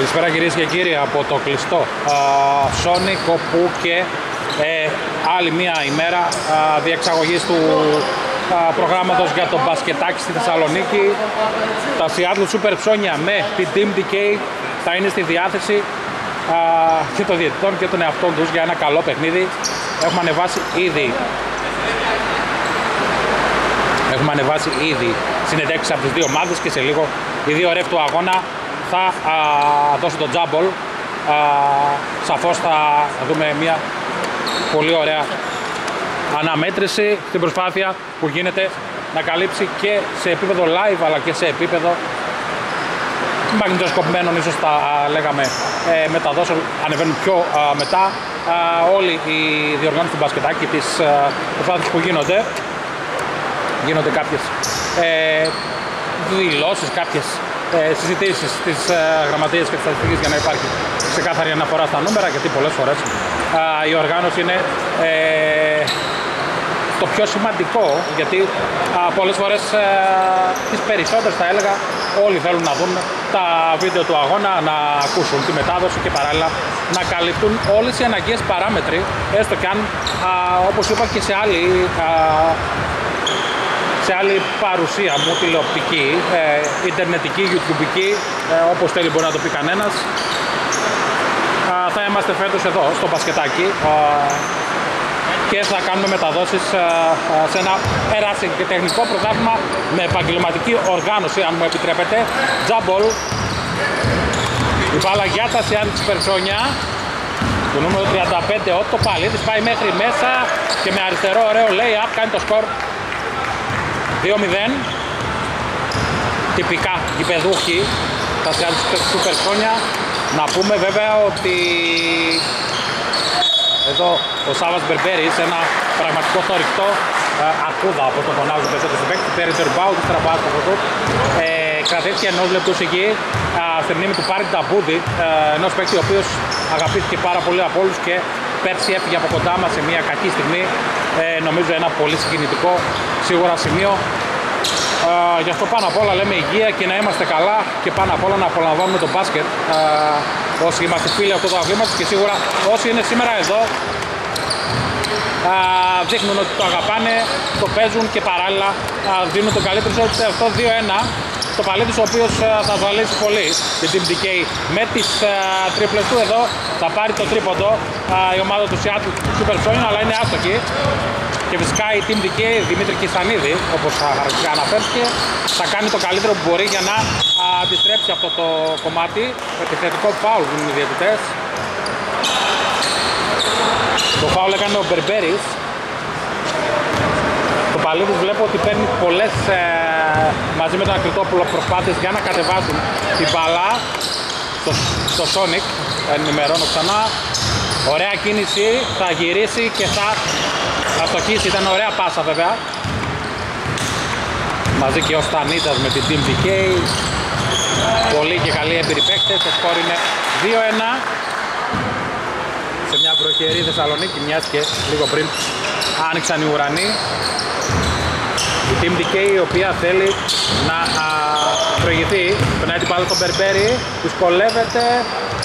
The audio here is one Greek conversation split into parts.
Καλησπέρα κυρίες και κύριοι από το κλειστό Sonic όπου και ε, άλλη μία ημέρα α, διεξαγωγής του α, προγράμματος για το μπασκετάκι στη Θεσσαλονίκη. Τα Seattle Super Ψώνια με την Team DK θα είναι στη διάθεση α, και των διαιτητών και των εαυτών τους για ένα καλό παιχνίδι. Έχουμε ανεβάσει ήδη έχουμε ανεβάσει ήδη συνεντεύξεις από τις δύο ομάδες και σε λίγο οι δύο ρεύτου του αγώνα θα α, δώσω το τζάμπολ. Α, σαφώς θα δούμε μια πολύ ωραία αναμέτρηση στην προσπάθεια που γίνεται να καλύψει και σε επίπεδο live αλλά και σε επίπεδο μαγνητοσκοπημένων ίσως τα λέγαμε ε, μεταδόσεων ανεβαίνουν πιο μετά όλοι οι διοργάνωση του μπασκετάκι τις προσπάθειες που γίνονται γίνονται κάποιες ε, δηλώσεις, κάποιες ε, συζητήσεις της ε, γραμματείας και της στατιστική για να υπάρχει ξεκάθαρη αναφορά στα νούμερα. Γιατί πολλές φορές η οργάνωση είναι ε, το πιο σημαντικό. Γιατί πολλές φορές ε, τις περισσότερες θα έλεγα όλοι θέλουν να δουν τα βίντεο του αγώνα, να ακούσουν τη μετάδοση και παράλληλα να καλυπτούν όλες οι αναγκαίες παράμετροι έστω και αν όπως είπα και σε άλλη σε άλλη παρουσία μου, τηλεοπτική, ε, ιντερνετική, youtubική, ε, όπως θέλει μπορεί να το πει κανένας. θα είμαστε φέτος εδώ, στο μπασκετάκι και θα κάνουμε μεταδόσεις σε ένα και τεχνικό πρωτάθλημα με επαγγελματική οργάνωση, αν μου επιτρέπετε. Τζάμπολ, η μπάλα για τα Σιάννη της Περσόνια, το νούμερο 35, ο το Παλίδης πάει μέχρι μέσα και με αριστερό ωραίο lay-up κάνει το σκορ 2-0 τυπικά γηπεδούχοι τα σούπερ χρόνια να πούμε βέβαια ότι εδώ ο Σάβας Μπερμπέρης ένα πραγματικό θορυκτό ε, αρκούδα όπως το φωνάζουν περισσότερο στην παίκτη παίρνει το rebound, τραβά το αυτό ε, κρατήθηκε ενός λεπτού εκεί στη μνήμη του Πάρη Ταμπούδη ε, ενός παίκτη ο οποίος αγαπήθηκε πάρα πολύ από όλους και πέρσι έφυγε από κοντά μας σε μια κακή στιγμή. Ε, νομίζω ένα πολύ συγκινητικό σίγουρα σημείο. Ε, γι' αυτό πάνω απ' όλα λέμε υγεία και να είμαστε καλά και πάνω απ' όλα να απολαμβάνουμε το μπάσκετ. Ε, όσοι είμαστε φίλοι αυτού του αθλήματος και σίγουρα όσοι είναι σήμερα εδώ ε, δείχνουν ότι το αγαπάνε, το παίζουν και παράλληλα ε, δίνουν το καλύτερο σε αυτό 2-1 το Παλίτης ο οποίος ε, θα ζαλίσει πολύ την Team DK με τις τρίπλες του. Εδώ θα πάρει το τρίποντο η ομάδα του Seattle Super Sonic αλλά είναι άστοχη. Και φυσικά η Team DK Δημήτρη Κιστανίδη όπως χαρακτηριστικά αναφέρθηκε θα κάνει το καλύτερο που μπορεί για να αντιστρέψει αυτό το κομμάτι. Επιθετικό φάουλ δίνουν οι διαιτητές. Το φάουλ έκανε ο Μπερμπέρης. Το Παλίδης βλέπω ότι παίρνει πολλές ε, μαζί με τον Ακριτόπουλο προσπάθειες για να κατεβάσουν την μπαλά στο, στο Sonic. Ενημερώνω ξανά. Ωραία κίνηση θα γυρίσει και θα αστοχίσει ήταν ωραία πάσα βέβαια. Μαζί και ο Στανίτας με την Team DK πολύ και καλή έμπειρη παίκτες. Το σκορ είναι 2-1 σε μια βροχερή Θεσσαλονίκη μιας και λίγο πριν άνοιξαν οι ουρανοί. η Team DK η οποία θέλει να α, προηγηθεί. Περνάει την μπάλα στον Μπερμπέρι δυσκολεύεται.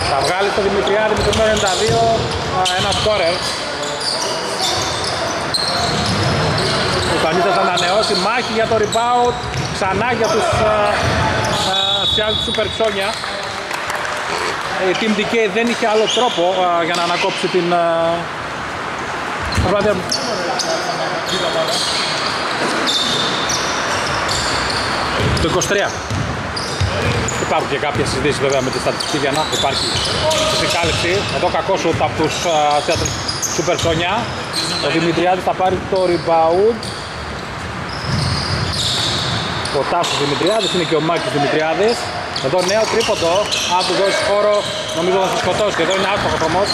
Θα βγάλει στο Δημητριάδη με το 92 ένα σκόρερ ο Στανίτας θα ανανεώσει μάχη για το rebound ξανά για τους Seattle Super Ψώνια η Team DK δεν είχε άλλο τρόπο για να ανακόψει την προσπάθεια το 23 Υπάρχουν και κάποιες συζητήσεις βέβαια με τη στατιστική για να υπάρχει επικάλυψη. Εδώ κακός ούτε από τους uh, Super Sonia. Ο Δημητριάδης θα πάρει το rebound. Ο Τάσος Δημητριάδης είναι και ο Μάκης Δημητριάδης. Εδώ νέο τρίποντο, αν του δώσει χώρο νομίζω θα σε σκοτώσει και εδώ είναι άστοχος όμως.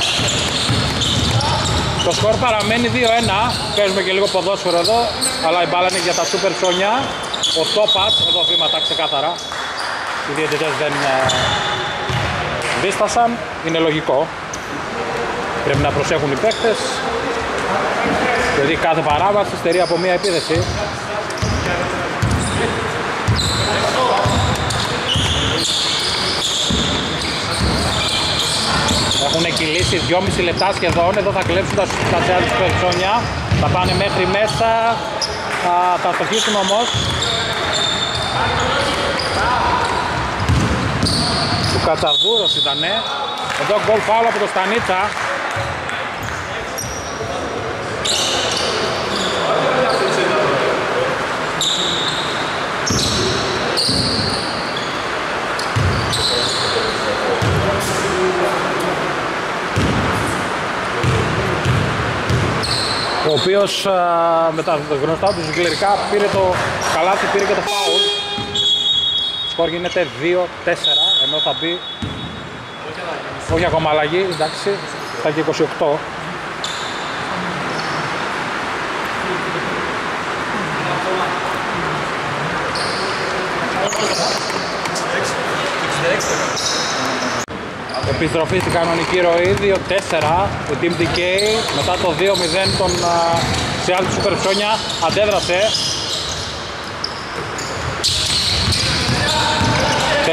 Το σκορ παραμένει 2-1, παίζουμε και λίγο ποδόσφαιρο εδώ, αλλά η μπάλα είναι για τα Super Sonia. Ο Τόπας, εδώ βήματα ξεκάθαρα, οι διαιτητές δεν ε, δίστασαν, είναι λογικό. Πρέπει να προσέχουν οι παίκτες, δηλαδή κάθε παράβαση στερεί από μία επίδεση. κλείσει 2,5 λεπτά σχεδόν. Εδώ θα κλέψουν τα, τα του Περσόνια. Θα πάνε μέχρι μέσα. Θα, θα στοχίσουν όμως. Του Κατσαδούρος ήτανε. Εδώ γκολ φάουλ από το Στανίτσα. ο οποίος με τα γνωστά τους γλυρικά πήρε το καλάθι, πήρε και το φάουλ. Σκορ γίνεται 2-4, ενώ θα μπει όχι ακόμα αλλαγή, εντάξει, θα και 28. Επιστροφή στην κανονική ροή 2-4 το Team DK μετά το 2-0 των Seattle Super Ψώνια αντέδρασε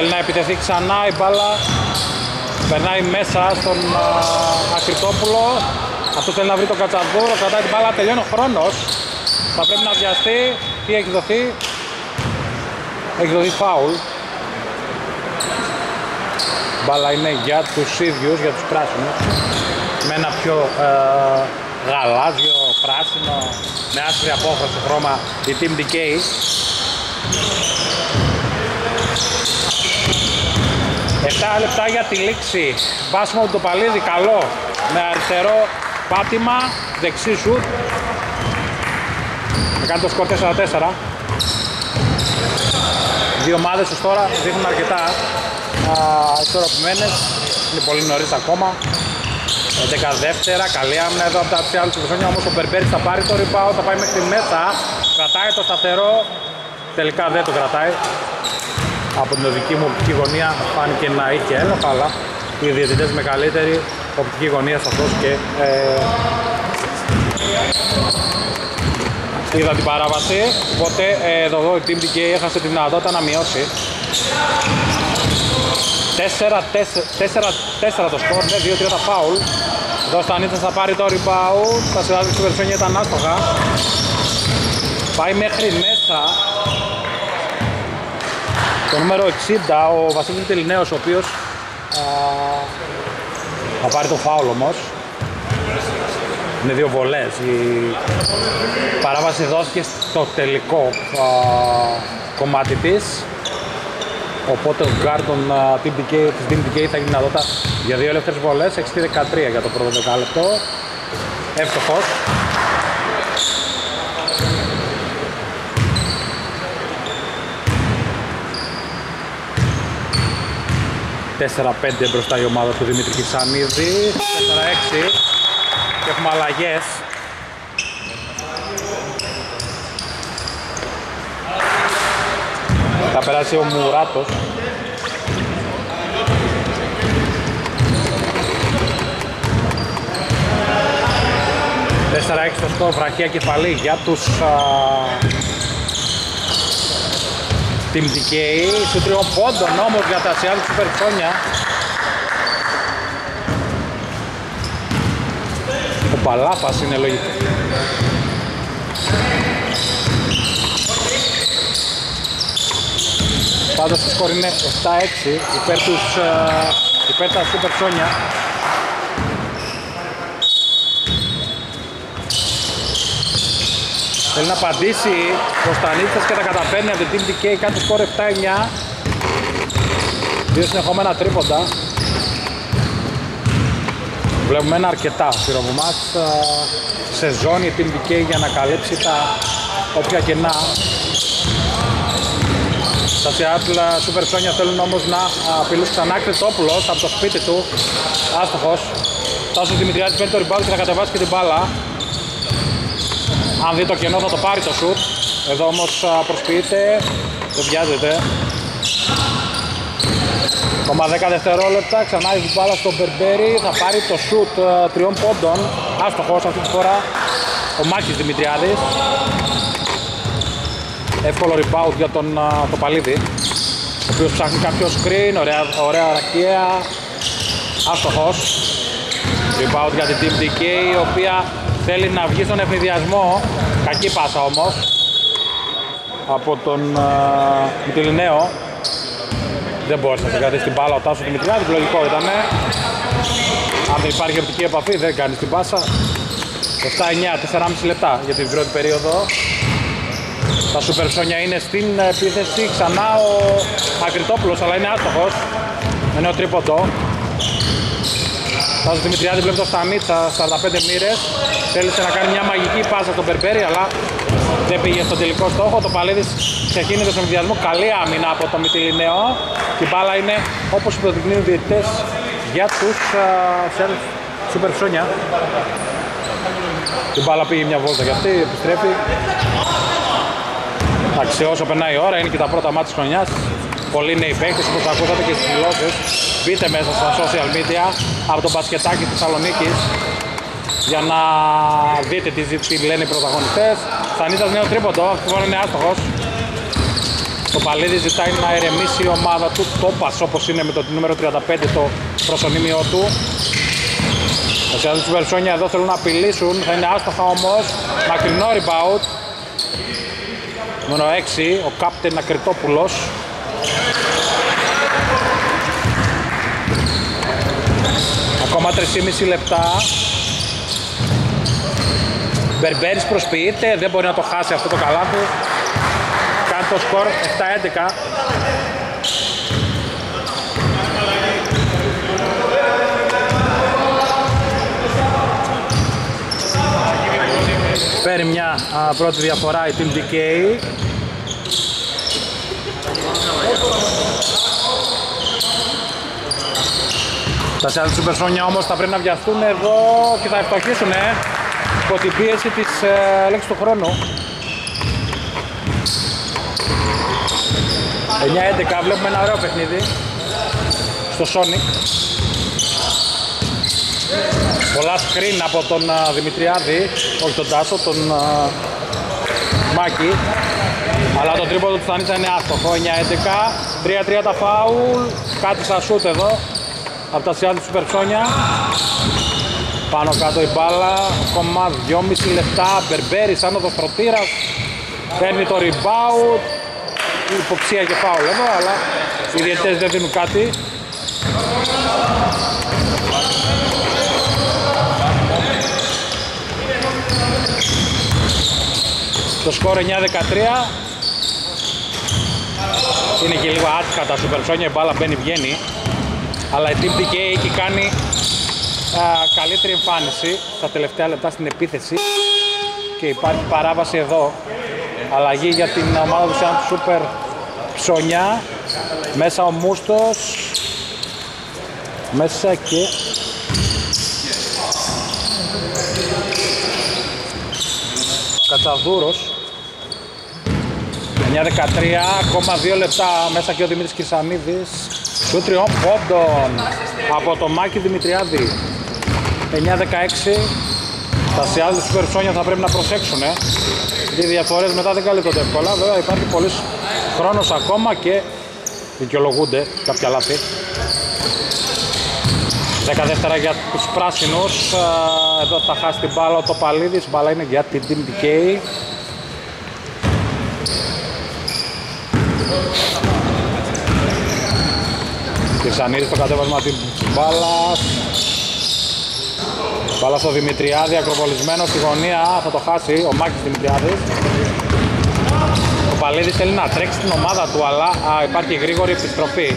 Θέλει να επιτεθεί ξανά η μπάλα. Περνάει μέσα στον Ακριτόπουλο. Αυτό θέλει να βρει τον Κατσαδούρο. Κρατάει την μπάλα. Τελειώνει ο χρόνος Θα πρέπει να βιαστεί. Τι έχει δοθεί; Έχει δοθεί φάουλ. Μπάλα είναι για τους ίδιους, για τους πράσινους, Με ένα πιο ε, γαλάζιο, πράσινο, με άσπρη απόχρωση χρώμα η Team Decay. 7 λεπτά για τη λήξη. Βάσιμο του παλίδι, καλό. Με αριστερό πάτημα, δεξί σουτ. Θα κάνει το σκορ 4-4. Δύο ομάδες ως τώρα δείχνουν αρκετά ισορροπημένες. Είναι πολύ νωρίς ακόμα. 12 δεύτερα, καλή άμυνα εδώ από τα άλλα του χρόνια, όμως ο Μπερμπέρης θα πάρει το ρυπαό θα πάει μέχρι τη μέτα, κρατάει το σταθερό, τελικά δεν το κρατάει, από την οδική μου οπτική γωνία φάνηκε να είχε έλεγχο αλλά οι διαιτητές με καλύτερη οπτική γωνία σαφώς και ε, είδα την παράβαση οπότε ε, εδώ η Team DK έχασε τη δυνατότητα να μειώσει 4-4 το σκορ, ναι, 2-3 τα φάουλ. Εδώ Στανίτσας θα πάρει το rebound, τα συνάδελφοι του Βερσόνια ήταν άστοχα. Πάει μέχρι μέσα. Το νούμερο 60, ο Βασίλης Τελινέος, ο οποίος α, θα πάρει το φάουλ όμως. Είναι δύο βολές. Η παράβαση δόθηκε στο τελικό α, κομμάτι της. Οπότε ο γκαρντ των ε, Team DK, της Team DK θα γίνει δυνατότητα για δύο ελεύθερες βολές, 6-13 για το πρώτο δεκάλεπτο. Εύστοχος. Τέσσερα πέντε μπροστά η ομάδα του Δημήτρη Κισανίδη. 4-6 και έχουμε αλλαγές. Θα περάσει ο Μουράτος. Τέσσερα έξι στο σκορ, βραχία κεφαλή για τους α, Team DK. Σου τριών πόντων όμως για τα Seattle Supersonic. Ο Παλάφας είναι λογικό. Πάντως το σκορ είναι 7-6 υπέρ, τους, uh, υπέρ τα Super Sonia. Θέλει να απαντήσει ο Στανίτσας και τα καταφέρνει από την Team DK κάνει το σκορ 7-9 Δύο συνεχόμενα τρίποντα Βλέπουμε ένα αρκετά μας σε ζώνη Team DK για να καλύψει τα όποια κενά τα Seattle Super Sonia θέλουν όμως να απειλούν ξανά Κρητόπουλος από το σπίτι του. Άστοχος. Τάσος Δημητριάδης παίρνει το rebound και θα κατεβάσει και την μπάλα. Αν δει το κενό θα το πάρει το shoot. Εδώ όμως προσποιείται. Δεν βιάζεται. Ακόμα 10 δευτερόλεπτα, ξανά η μπάλα στον Μπερμπέρι, θα πάρει το shoot τριών πόντων. Άστοχος αυτή τη φορά ο Μάκης Δημητριάδης. Εύκολο rebound για τον το Παλίδη ο οποίος ψάχνει κάποιο screen, ωραία, ωραία ρακία άστοχος Rebound για την Team DK η οποία θέλει να βγει στον ευνηδιασμό. Κακή πάσα όμως από τον uh, Μητυλινέο. Δεν μπόρεσε να συγκρατήσει την μπάλα ο Τάσος Δημητριάδης, λογικό ήταν. Αν δεν υπάρχει οπτική επαφή δεν κάνεις την πάσα. 7-9, 4,5 λεπτά για την πρώτη περίοδο. Τα Super Sonia είναι στην επίθεση, ξανά ο Ακριτόπουλος αλλά είναι άστοχος. Με νέο τρίποντο. Τάσος Δημητριάδη βλέπει το Στανίτσα 45 μοίρες. Θέλησε να κάνει μια μαγική πάσα στον Περπέρι αλλά δεν πήγε στο τελικό στόχο. Το Παλίδης ξεκίνησε στον διασμό. Καλή άμυνα από το Μητυλινέο. Και η μπάλα είναι όπως υποδεικνύουν οι διαιτητές για τους uh, Super Sonia. Την μπάλα πήγε μια βόλτα για αυτή, επιστρέφει. Εντάξει, όσο περνάει η ώρα, είναι και τα πρώτα μάτια της χρονιάς. Πολλοί νέοι παίκτες, όπως ακούσατε και στις δηλώσεις. Μπείτε μέσα στα social media από το μπασκετάκι της Θεσσαλονίκης για να δείτε τι, τι λένε οι πρωταγωνιστές. Σανίτας νέο τρίποντο, αυτή φορά είναι άστοχος. Το Παλίδι ζητάει να ηρεμήσει η ομάδα του, τόπας όπως είναι με το νούμερο 35 το προσωνύμιο του. Τα σιάδες του Βερσόνια εδώ θέλουν να απειλήσουν, θα είναι άστοχα όμως. Μακρινό rebound. Νούμερο 6, ο κάπτεν Ακριτόπουλος. Ακόμα 3,5 λεπτά. Μπερμπέρης προσποιείται, δεν μπορεί να το χάσει αυτό το καλάθι. Κάνει το σκορ 7-11. Φέρει μια α, πρώτη διαφορά η Team DK. Τα Σιάδες του Περσόνια όμως θα πρέπει να βιαστούν εδώ και θα ευστοχίσουν ε, υπό την πίεση της ε, λέξης του χρόνου. 9-11 βλέπουμε ένα ωραίο παιχνίδι στο Sonic. Πολλά screen από τον uh, Δημητριάδη, όχι τον Τάσο, τον uh, Μάκη. Αλλά το τρίποδο του Στανίτσα είναι άστοχο, 9-11. 3-3 τα φάουλ, κάτι σαν σούτ εδώ από τα σιάδια του Περσόνια. Πάνω κάτω η μπάλα, ακόμα 2,5 λεπτά, Μπερμπέρης, άνοδος τροτήρας, παίρνει το rebound, υποψία και φάουλ εδώ, αλλά οι διαιτές δεν δίνουν κάτι. Το σκορ 9-13 είναι και λίγο άτυχα τα Super Sonia, η μπάλα μπαίνει βγαίνει. Αλλά η Team DK έχει κάνει α, καλύτερη εμφάνιση στα τελευταία λεπτά στην επίθεση. Και υπάρχει παράβαση εδώ. Αλλαγή για την ομάδα του Σιάν Super Ψωνιά. Μέσα ο Μούστος. Μέσα και Κατσαδούρος. 9-13, ακόμα 2 λεπτά μέσα και ο Δημήτρης Κυρσανίδης. Σου τριών πόντων από το Μάκη Δημητριάδη 9-16 Τα Σιάδη του Περσόνια θα πρέπει να προσέξουν ε. Οι διαφορές μετά δεν καλύπτονται εύκολα. Βέβαια υπάρχει πολλής χρόνος ακόμα και δικαιολογούνται κάποια λάθη. 10 δεύτερα για τους πράσινους. Εδώ θα χάσει την μπάλα ο Τοπαλίδης. Μπάλα είναι για την Team DK Κυρσανίδη στο κατέβασμα της μπάλας Μπάλα στο Δημητριάδη, ακροβολισμένος στη γωνία, θα το χάσει ο Μάκης Δημητριάδης. Ο Παλίδης θέλει να τρέξει την ομάδα του, αλλά α, υπάρχει γρήγορη επιστροφή.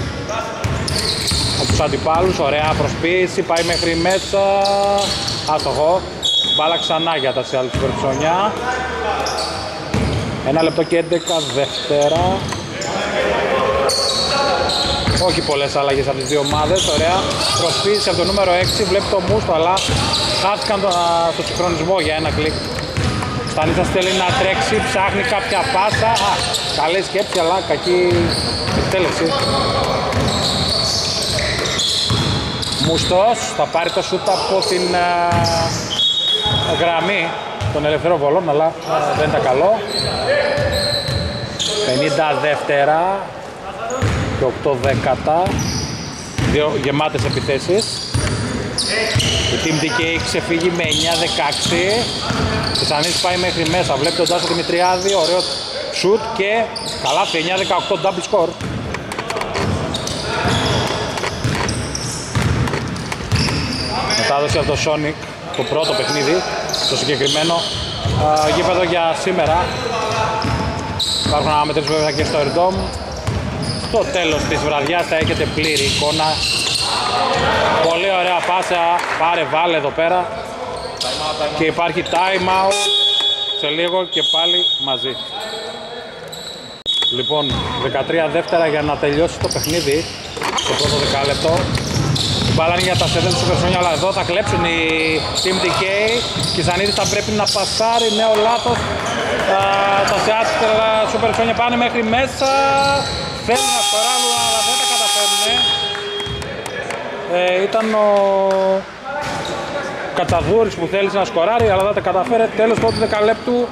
Από τους αντιπάλους, ωραία προσποίηση, πάει μέχρι μέσα. Άστοχο μπάλα ξανά για τα Σιάλ Περψονιά ένα λεπτό και 11 δεύτερα όχι πολλές αλλαγές από τις δύο ομάδες, ωραία. Προσποίηση από το νούμερο 6, βλέπει το Μούστο, αλλά χάθηκαν στο συγχρονισμό για ένα κλικ. Στανίτσας θέλει να τρέξει, ψάχνει κάποια πάσα. Α, καλή σκέψη, αλλά κακή εκτέλεση. Μουστός θα πάρει το σούτ από την α, γραμμή των ελευθερών βολών, αλλά α, δεν ήταν καλό. 50 δεύτερα, και 8 δέκατα δύο γεμάτες επιθέσεις Η Team DK ξεφύγει με 9-16. Κισανίδης πάει μέχρι μέσα. Βλέπει τον Τάσο Δημητριάδη. Ωραίο σουτ και καλάθι 9-18 double score. Μετάδοση από το Sonic το πρώτο παιχνίδι, το συγκεκριμένο γήπεδο για σήμερα. Υπάρχουν αναμετρήσεις βέβαια και στο Ερντόμ. Στο τέλος της βραδιάς θα έχετε πλήρη εικόνα. Πολύ ωραία πάσα, πάρε βάλε εδώ πέρα. Και υπάρχει time out σε λίγο και πάλι μαζί. Λοιπόν, 13 δεύτερα για να τελειώσει το παιχνίδι το πρώτο δεκάλεπτο. Μπάλα για τα 7 Super Sonic, αλλά εδώ θα κλέψουν οι Team DK. Κιζανίδης θα πρέπει να πασάρει, νέο λάθος. Τα Seattle Super Sonic πάνε μέχρι μέσα. Θέλουν να σκοράρουν, αλλά δεν τα καταφέρουν. Ε, ήταν ο Κατσαδούρης που θέλησε να σκοράρει, αλλά δεν τα καταφέρε. Τέλος πρώτου δεκαλέπτου,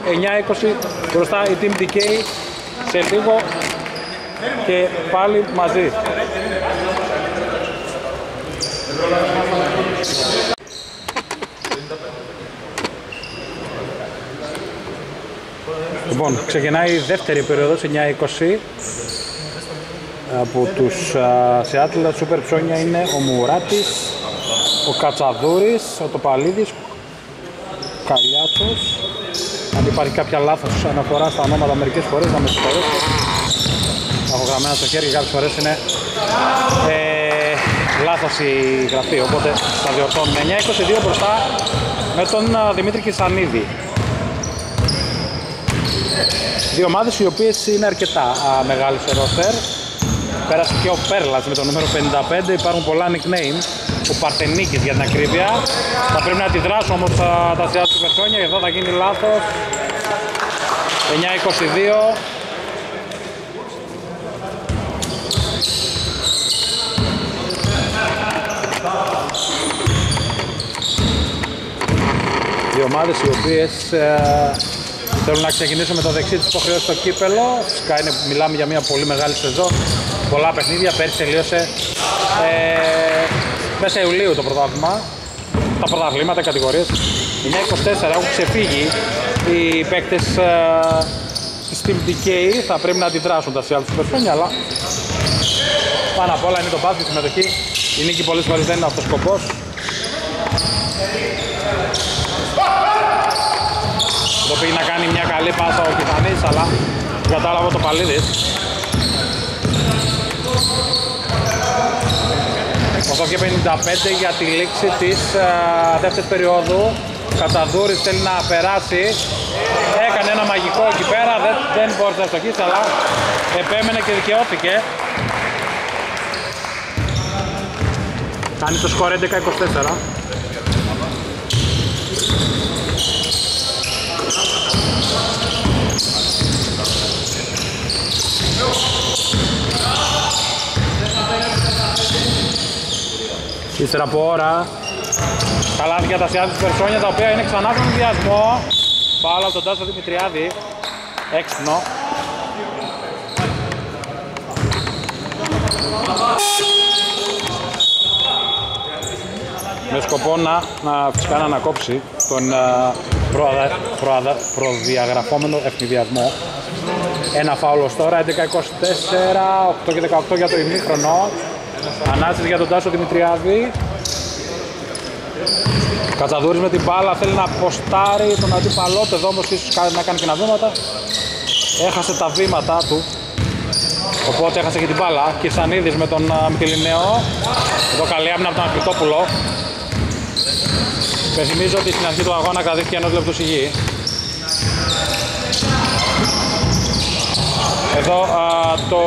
9-20 μπροστά η Team DK. Σε λίγο και πάλι μαζί. Λοιπόν, ξεκινάει η δεύτερη περίοδος, 9-20 από τους Seattle Super ψώνια είναι ο Μουράτης, ο Κατσαδούρης, ο Τοπαλίδης, ο Καλιάτσος αν υπάρχει κάποια λάθος αναφορά στα ονόματα μερικές φορές να με συγχωρέσετε. Έχω γραμμένα στο χέρι και κάποιες φορές είναι ε, λάθος η γραφή. Οπότε θα διορθώνουμε. 9-22 μπροστά με τον Δημήτρη Κισανίδη. Δύο ομάδες οι οποίες είναι αρκετά α, μεγάλες σε ρόστερ. Πέρασε και ο Πέρλας με το νούμερο 55, υπάρχουν πολλά nickname. Ο Παρτενίκης για την ακρίβεια. Θα πρέπει να αντιδράσουν όμως τα, τα του Περσόνια, εδώ θα γίνει λάθος. 9-22. Δύο ομάδες οι οποίες ε, Θέλω να ξεκινήσω με το δεξί της υποχρεώσης στο κύπελο. Φυσικά είναι, μιλάμε για μια πολύ μεγάλη σεζόν. Πολλά παιχνίδια. Πέρσι τελείωσε ε, μέσα Ιουλίου το πρωτάθλημα. Τα πρωταθλήματα, οι κατηγορίες. 9-24 έχουν ξεφύγει οι παίκτες ε, της Team DK. Θα πρέπει να αντιδράσουν τα σιάλ του αλλά πάνω απ' όλα είναι το μπάσκετ, η συμμετοχή. Η νίκη πολλές φορές δεν είναι αυτός ο σκοπός. Το πήγε να κάνει μια καλή πάσα ο Κιθανής, αλλά κατάλαβε το Παλίδης. Και 55 για τη λήξη της uh, δεύτερης περίοδου. Καταδούρης θέλει να περάσει. Έκανε ένα μαγικό εκεί πέρα, δεν, δεν μπόρεσε να στοχίσει, αλλά επέμενε και δικαιώθηκε. Κάνει το σκορ 11-24. Ύστερα από ώρα Καλάθια τα σιάδια της Περσόνια τα οποία είναι ξανά στον ενδιασμό Πάλα από τον Τάσο Δημητριάδη Έξυπνο με σκοπό να, να φυσικά να ανακόψει τον προαδα, προαδα, προδιαγραφόμενο ευνηδιασμό. Ένα φάουλος τώρα, 11-24, 8 και 18 για το ημίχρονο. Ανάστηση για τον Τάσο Δημητριάδη. Κατσαδούρης με την μπάλα θέλει να αποστάρει τον αντίπαλό του εδώ όμως ίσως να κάνει και ένα βήματα. Έχασε τα βήματα του. Οπότε έχασε και την μπάλα. Κυρσανίδης με τον Μικελινέο. Εδώ καλή άμυνα από τον Ακριτόπουλο. Πεθυμίζω ότι στην αρχή του αγώνα κρατήθηκε ενός λεπτού σιγή. Εδώ α, το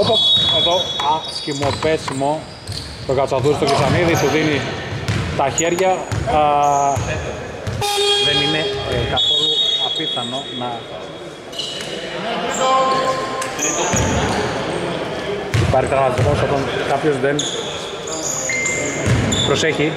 Όπω εδώ άσχημο πέσιμο. Το Κατσαδούρι στο Κισανίδη του δίνει τα χέρια. Α, δεν είναι ε, καθόλου απίθανο να υπάρχει τραυματισμός όταν κάποιος δεν προσέχει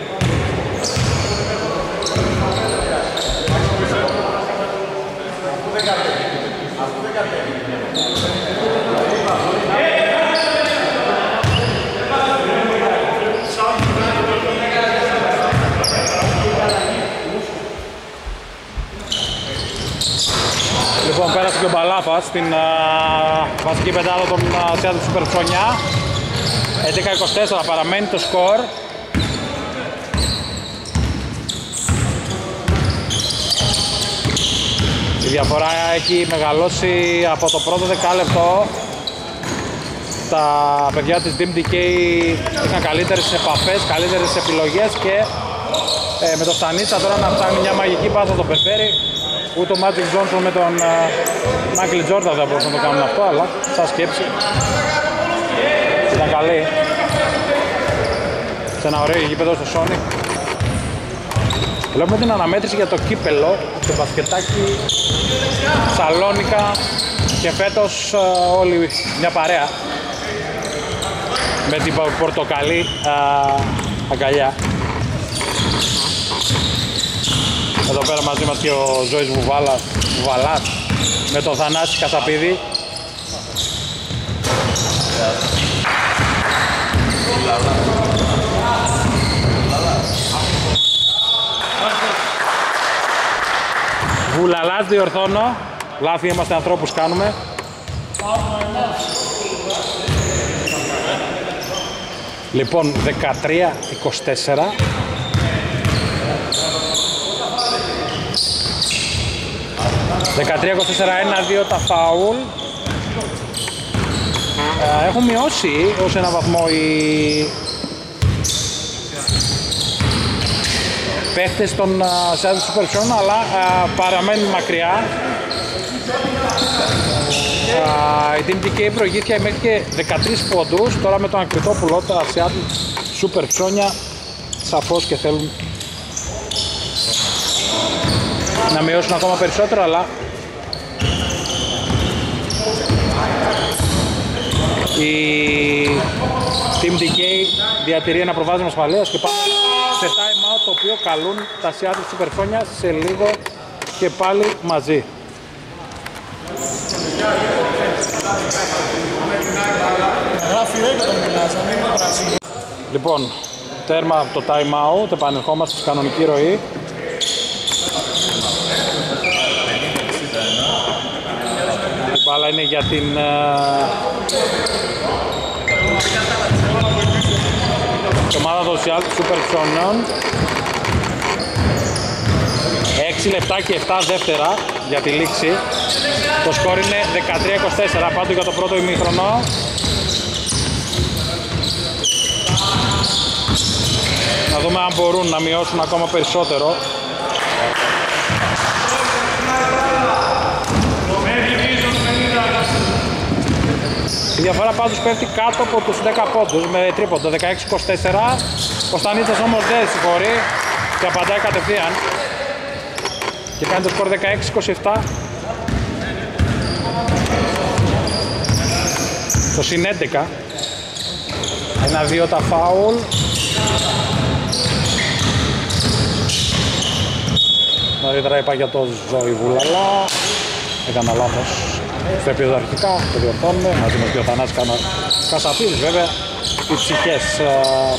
και ο Μπαλάφας στην α, βασική πεντάδα των Seattle Supersonic. 11-24 παραμένει το σκορ. Η διαφορά έχει μεγαλώσει από το πρώτο δεκάλεπτο. Τα παιδιά της DMDK είχαν καλύτερες επαφές, καλύτερες επιλογές και ε, με το Στανίτσα τώρα να ψάχνει μια μαγική πάσα στο Περφέρι ούτε ο Magic Johnson με τον Μάικλ uh, Jordan δεν μπορούσαν να το κάνουν αυτό αλλά σαν σκέψη. Ήταν καλή. Σε ένα ωραίο γήπεδο στο Sony Βλέπουμε την αναμέτρηση για το κύπελο στο μπασκετάκι Σαλόνικα και φέτος uh, όλοι μια παρέα. Με την πορτοκαλί uh, αγκαλιά εδώ πέρα μαζί μας και ο Ζώης Βουβάλας, Βουβαλάς με τον Θανάση Κασαπίδη. Βουλαλάς διορθώνω. Λάθη είμαστε ανθρώπους κάνουμε. Λοιπόν, 13-24. 13-24-1-2 τα φάουλ. Ε, έχουν μειώσει ως ένα βαθμό οι παίχτες των Seattle Supersonics αλλά ε, παραμένουν μακριά. Η Team DK προηγήθηκε μέχρι και 13 πόντους, τώρα με τον Ακριτόπουλο τα Seattle Supersonics σαφώς και θέλουν να μειώσουν ακόμα περισσότερο αλλά η Team DK διατηρεί ένα προβάδισμα ασφαλείας και πάμε σε time out το οποίο καλούν τα Seattle Supersonics σε λίγο και πάλι μαζί. Λοιπόν, τέρμα από το time out, επανερχόμαστε στη κανονική ροή. Μπάλα είναι για την ε, ομάδα των Super Xonion 6 λεπτά και 7 δεύτερα για τη λήξη. Το σκορ είναι 13-24 πάντου για το πρώτο ημίχρονο. Να δούμε αν μπορούν να μειώσουν ακόμα περισσότερο διαφορά πάντως πέφτει κάτω από τους 10 πόντους με τρίποντο 16-24. Ο Στανίτσας όμως δεν συγχωρεί και απαντάει κατευθείαν. Και κάνει το σκορ 16-27. Το συν 11. Ένα-δύο τα φάουλ. Νωρίτερα είπα για το Ζωή Βουλαλά. Έκανα λάθος στο επίπεδο αρχικά, το διορθώνουμε, μαζί με ο Θανάσης κάνα Κασαπίδης βέβαια, οι ψυχές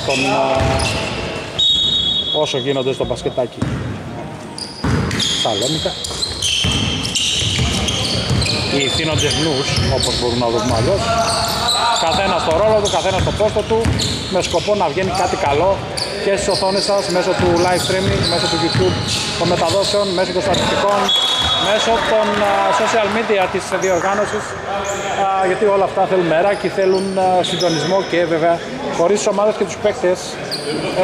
των όσο γίνονται στο μπασκετάκι. Σαλόνικα. Οι θύνοντες νους, όπως μπορούν να δούμε αλλιώς, καθένας στο ρόλο του, καθένας στο πόστο του, με σκοπό να βγαίνει κάτι καλό και στις οθόνες σας, μέσω του live streaming, μέσω του YouTube των μεταδόσεων, μέσω των στατιστικών, μέσω των social media της διοργάνωσης γιατί όλα αυτά θέλουν μέρα και θέλουν συντονισμό και βέβαια χωρίς τις ομάδες και τους παίκτες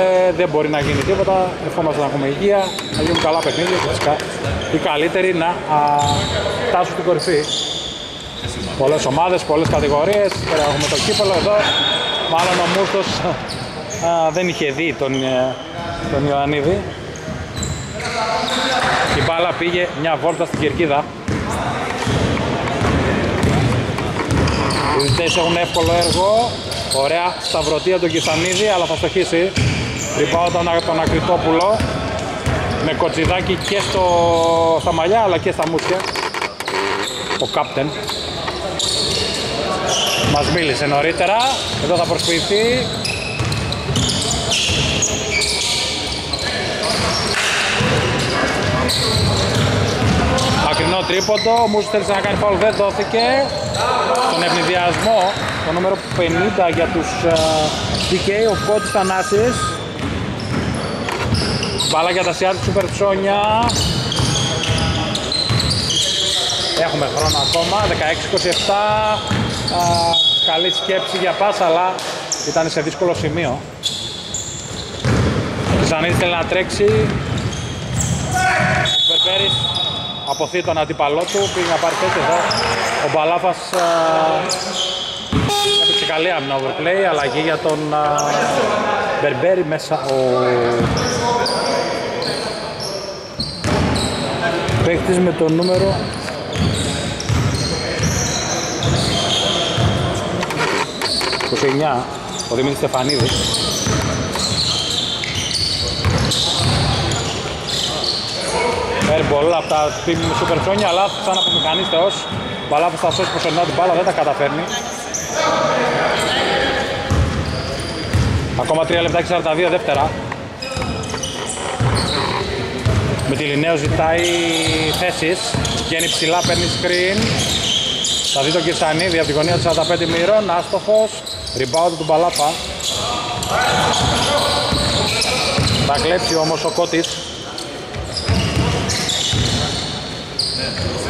ε, δεν μπορεί να γίνει τίποτα. Ευχόμαστε να έχουμε υγεία, να γίνουν καλά παιχνίδια και φυσικά οι καλύτεροι να α, φτάσουν στην κορυφή. Πολλές ομάδες, πολλές κατηγορίες, τώρα έχουμε το κύπελο εδώ, μάλλον ο Μούστος δεν είχε δει τον, ε, τον Ιωαννίδη η μπάλα πήγε μια βόλτα στην κερκίδα. Οι διαιτητές έχουν εύκολο έργο. Ωραία σταυρωτία τον Κισανίδη, αλλά θα στοχίσει. Ρυπάω τον, τον Ακριτόπουλο. Με κοτσιδάκι και στο, στα μαλλιά, αλλά και στα μουσια. Ο κάπτεν. Μας μίλησε νωρίτερα. Εδώ θα προσποιηθεί. Μακρινό τρίποντο, ο Μούσος θέλησε να κάνει φάουλ, δεν δόθηκε. Στον ευνηδιασμό, το νούμερο 50 για τους DK, ο Κότης Θανάσης. Μπάλα για τα Σιάτ Σούπερ Ψώνια. Έχουμε χρόνο ακόμα, 16-27. Καλή σκέψη για πάσα, αλλά ήταν σε δύσκολο σημείο. Ο Ξανίδης θέλει να τρέξει. Ο Περπέρης αποθεί τον αντίπαλό του, πήγε να πάρει θέση εδώ. Ο Μπαλάφας έπαιξε καλή άμυνα overplay, αλλαγή για τον Μπερμπέρι μέσα ο παίκτης με το νούμερο ο Δημήτρης Στεφανίδης. Παίρνει πολλά από τα με σούπερ ψώνια, αλλά σαν από μηχανής θεός. που θα σώσει προσωρινά την μπάλα, δεν τα καταφέρνει. Ακόμα 3 λεπτά και 42 δεύτερα. Με τη Λινέο ζητάει θέσεις. Βγαίνει ψηλά, παίρνει screen. Θα δει τον Κυρσανίδη από τη γωνία του 45 μοίρων, άστοχος. Rebound του Μπαλάπα. Θα κλέψει όμως ο Κώτης.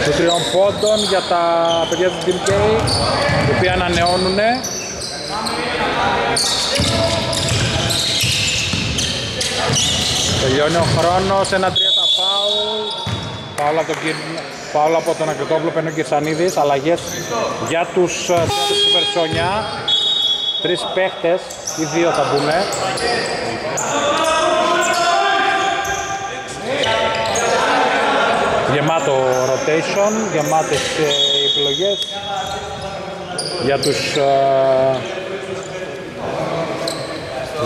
Του τριών πόντων για τα παιδιά του Team K, οι οποίοι ανανεώνουν. Τελειώνει ο χρόνος, ένα τρία τα φάουλ. Φάουλ από τον, φάουλ από τον Ακριτόπουλο, παίρνει ο Κυρσανίδης. Αλλαγές για τους ε, Περσόνια. Τρεις παίχτες, ή δύο θα μπουν. Γεμάτο rotation, γεμάτες ε, επιλογές. Για τους ε,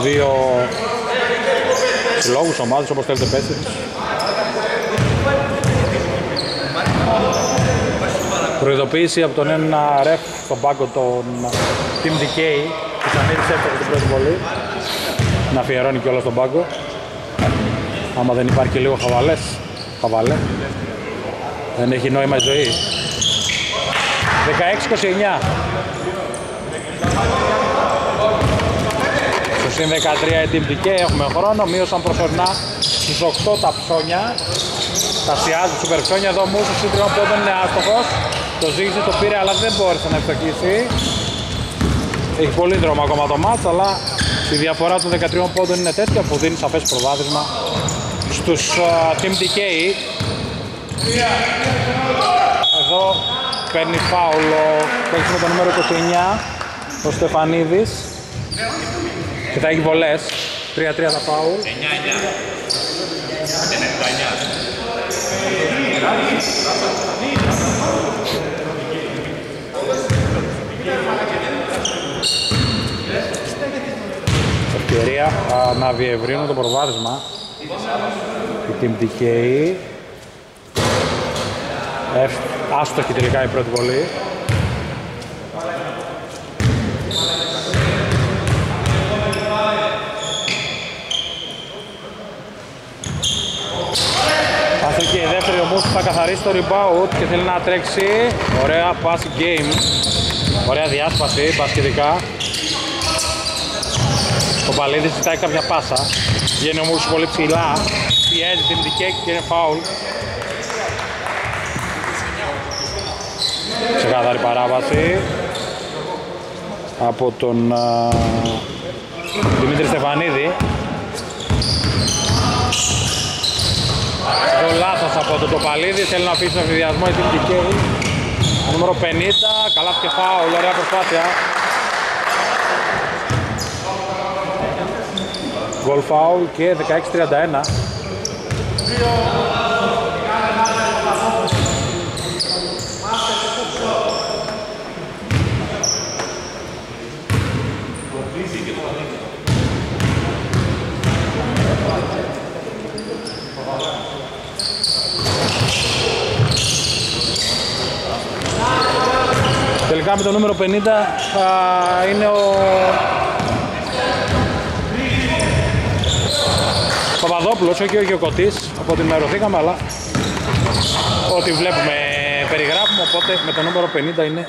δύο συλλόγους, ομάδες όπως θέλετε πέστε. Προειδοποίηση από τον ένα ρεφ στον πάγκο των Team DK που Σανίδης έφτασε την πρώτη βολή. Να αφιερώνει και όλα στον πάγκο. Άμα δεν υπάρχει λίγο χαβαλές χαβαλέ δεν έχει νόημα η ζωή. 16-29 στο συν 13 η Team DK έχουμε χρόνο μείωσαν προσωρινά στους 8 τα ψώνια. Τα σιάζει τους ψώνια. Εδώ μου στους τριών πόντων είναι άστοχος. Το ζήγησε, το πήρε αλλά δεν μπόρεσε να ευστοχίσει. Έχει πολύ δρόμο ακόμα το μάτς, αλλά η διαφορά των 13 πόντων είναι τέτοια που δίνει σαφές προβάδισμα στους uh, Team DK. Εδώ παίρνει φάουλ ο παίκτης με το νούμερο 29, ο Στεφανίδης. Και θα έχει βολές. 3-3 τα φάουλ. 9-9. ευκαιρία να διευρύνουν το προβάδισμα η Team DK άστοχη τελικά η πρώτη βολή Αστοχή η δεύτερη όμως θα καθαρίσει το rebound και θέλει να τρέξει ωραία pass game ωραία διάσπαση μπασκετικά ο Παλίδης ζητάει κάποια πάσα. Βγαίνει ο Μούρς πολύ ψηλά. Πιέζει την δικαί και είναι φάουλ. Ξεκάθαρη παράβαση από τον uh, Δημήτρη Στεφανίδη. Το λάθος από τον Τοπαλίδη, θέλει να αφήσει τον αφιδιασμό η Team Νούμερο 50, καλά και φάουλ, ωραία προσπάθεια. Γκολ φάουλ και 16-31. Τελικά με το νούμερο 50 θα είναι ο Παπαδόπουλος, όχι ο Γεωκωτής, από την μερωθήκαμε, αλλά ό,τι βλέπουμε περιγράφουμε, οπότε με το νούμερο 50 είναι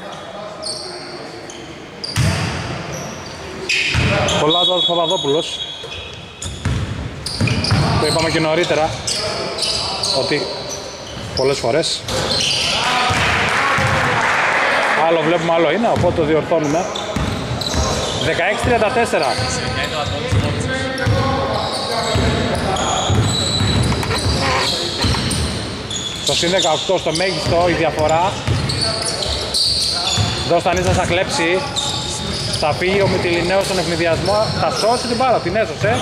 ο Λάζαρος Παπαδόπουλος. Το είπαμε και νωρίτερα ότι πολλές φορές άλλο βλέπουμε άλλο είναι, οπότε το διορθώνουμε. 16-34. Στο συν 18 στο μέγιστο η διαφορά. Εδώ Στανίσας θα κλέψει. Θα φύγει ο Μητυλινέος στον ευνηδιασμό. Θα σώσει την πάρα, την έσωσε.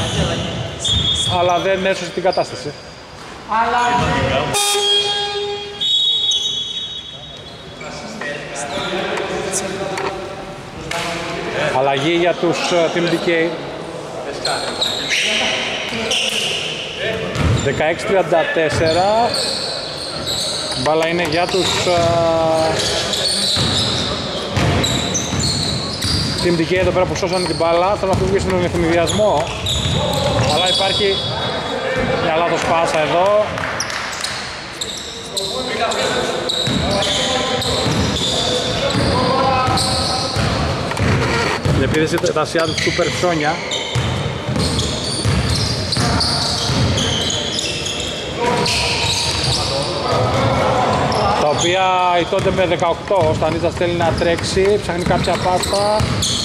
Αλλά δεν έσωσε την κατάσταση. Αλλαγή για τους uh, Team DK. 16-34 Μπάλα είναι για τους Team DK εδώ πέρα που σώσανε την μπάλα. Θέλω να φύγει στον εθνιδιασμό. Αλλά υπάρχει μια λάθος πάσα εδώ. Επίθεση τα σιά του Super Ψώνια οποία η τότε με 18 ο Στανίτσα θέλει να τρέξει, ψάχνει κάποια πάσα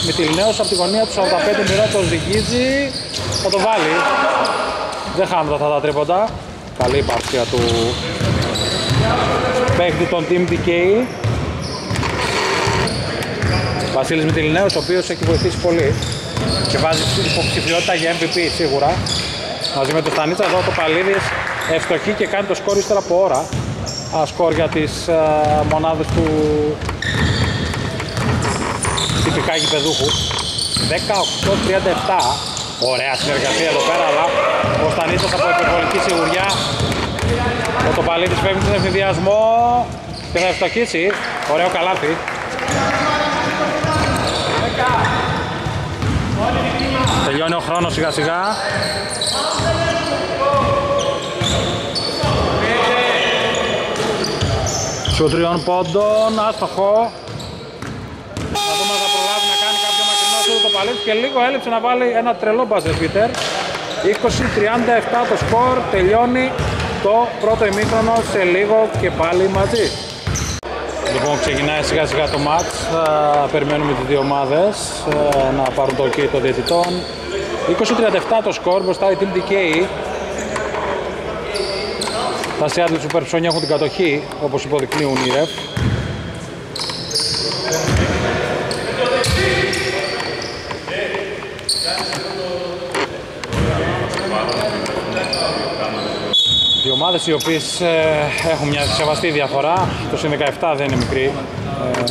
με τη Λινέος από τη γωνία του 45 μοιρά το ζυγίζει, θα το βάλει. Δεν χάνονται αυτά τα τρίποντα. Καλή η παρουσία του παίχτη των Team DK. Βασίλης Μητυλινέος, ο οποίος έχει βοηθήσει πολύ και βάζει υποψηφιότητα για MVP σίγουρα. Μαζί με τον Στανίτσα εδώ το Παλίδης ευστοχεί και κάνει το σκόρ ύστερα από ώρα. Σκορ για τις μονάδες του τυπικά γηπεδούχου. 18-37 ωραία συνεργασία εδώ πέρα αλλά ο Στανίτσος από υπερβολική σιγουριά. Ο Τοπαλίτης φεύγει στον ευθυνδιασμό και θα ευστοχίσει. Ωραίο καλάθι Τελειώνει ο χρόνος σιγά σιγά Σου τριών πόντων, άστοχο. Θα δούμε αν θα προλάβει να κάνει κάποιο μακρινό σου το παλέτι και λίγο έλειψε να βάλει ένα τρελό μπαζερ Πίτερ. 20-37 το σκορ, τελειώνει το πρώτο ημίχρονο σε λίγο και πάλι μαζί. Λοιπόν, ξεκινάει σιγά σιγά το μάτς, περιμένουμε τις δύο ομάδες να πάρουν το OK των διαιτητών. 20-37 το σκορ, μπροστά η Team DK τα Seattle Super Sonic έχουν την κατοχή, όπως υποδεικνύουν οι ρεφ. Ομάδες οι οποίες ε, έχουν μια σεβαστή διαφορά, το συν 17 δεν είναι μικρή. Ε,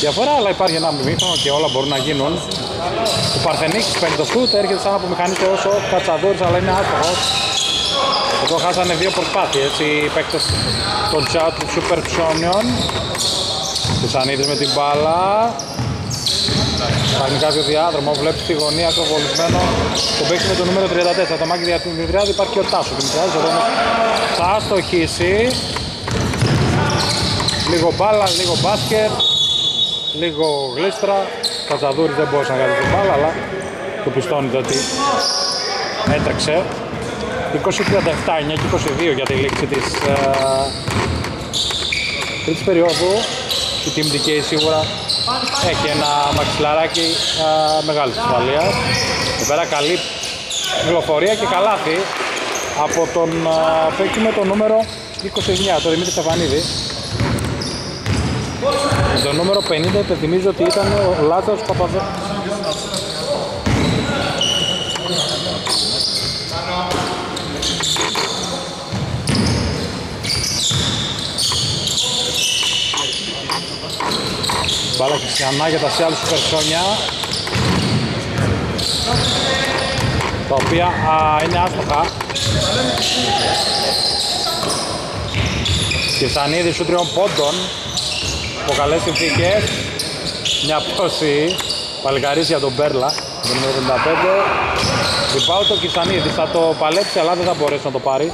διαφορά, αλλά υπάρχει ένα μήχρονο και όλα μπορούν να γίνουν. Ο Παρθενίκης παίρνει το σούτ, έρχεται σαν από μηχανής όσο ο Κατσαδόρης, αλλά είναι άστοχος. Εδώ χάσανε δύο προσπάθειες οι παίκτες των chat του Super Ψώνιων. Τεσσανίδης με την μπάλα. Τεχνικάζει ο διάδρομο, βλέπει στη γωνία ακροβολισμένο το παίξει με το νούμερο 34. Το μάκι για την Δημητριάδη υπάρχει ο Τάσος. Δημητριάδης εδώ θα αστοχίσει. Λίγο μπάλα, λίγο μπάσκετ, λίγο γλίστρα. Κατσαδούρης δεν μπορούσε να κάνει την μπάλα, αλλά το πιστώνεται ότι έτρεξε. 20-37, 9 και 22 για τη λήξη της uh, τρίτης περίοδου. Η Team DK σίγουρα έχει ένα μαξιλαράκι uh, μεγάλης ασφαλείας. Εδώ πέρα καλή κυκλοφορία και καλάθι από τον uh, παίκτη με το νούμερο 29, τον Δημήτρη Στεφανίδη. Το νούμερο 50 υπενθυμίζω ότι ήταν ο Λάζαρος Παπαδό. Μπάλα και ξανά για τα Σιάλου σου Περσόνια τα οποία α, είναι άστοχα και Σανίδη σου τριών πόντων. Από καλές συνθήκες μια πτώση. Παλικαρής για τον Μπέρλα το νούμερο 55 Ριμπάου το Κισανίδη. Θα το παλέψει αλλά δεν θα μπορέσει να το πάρει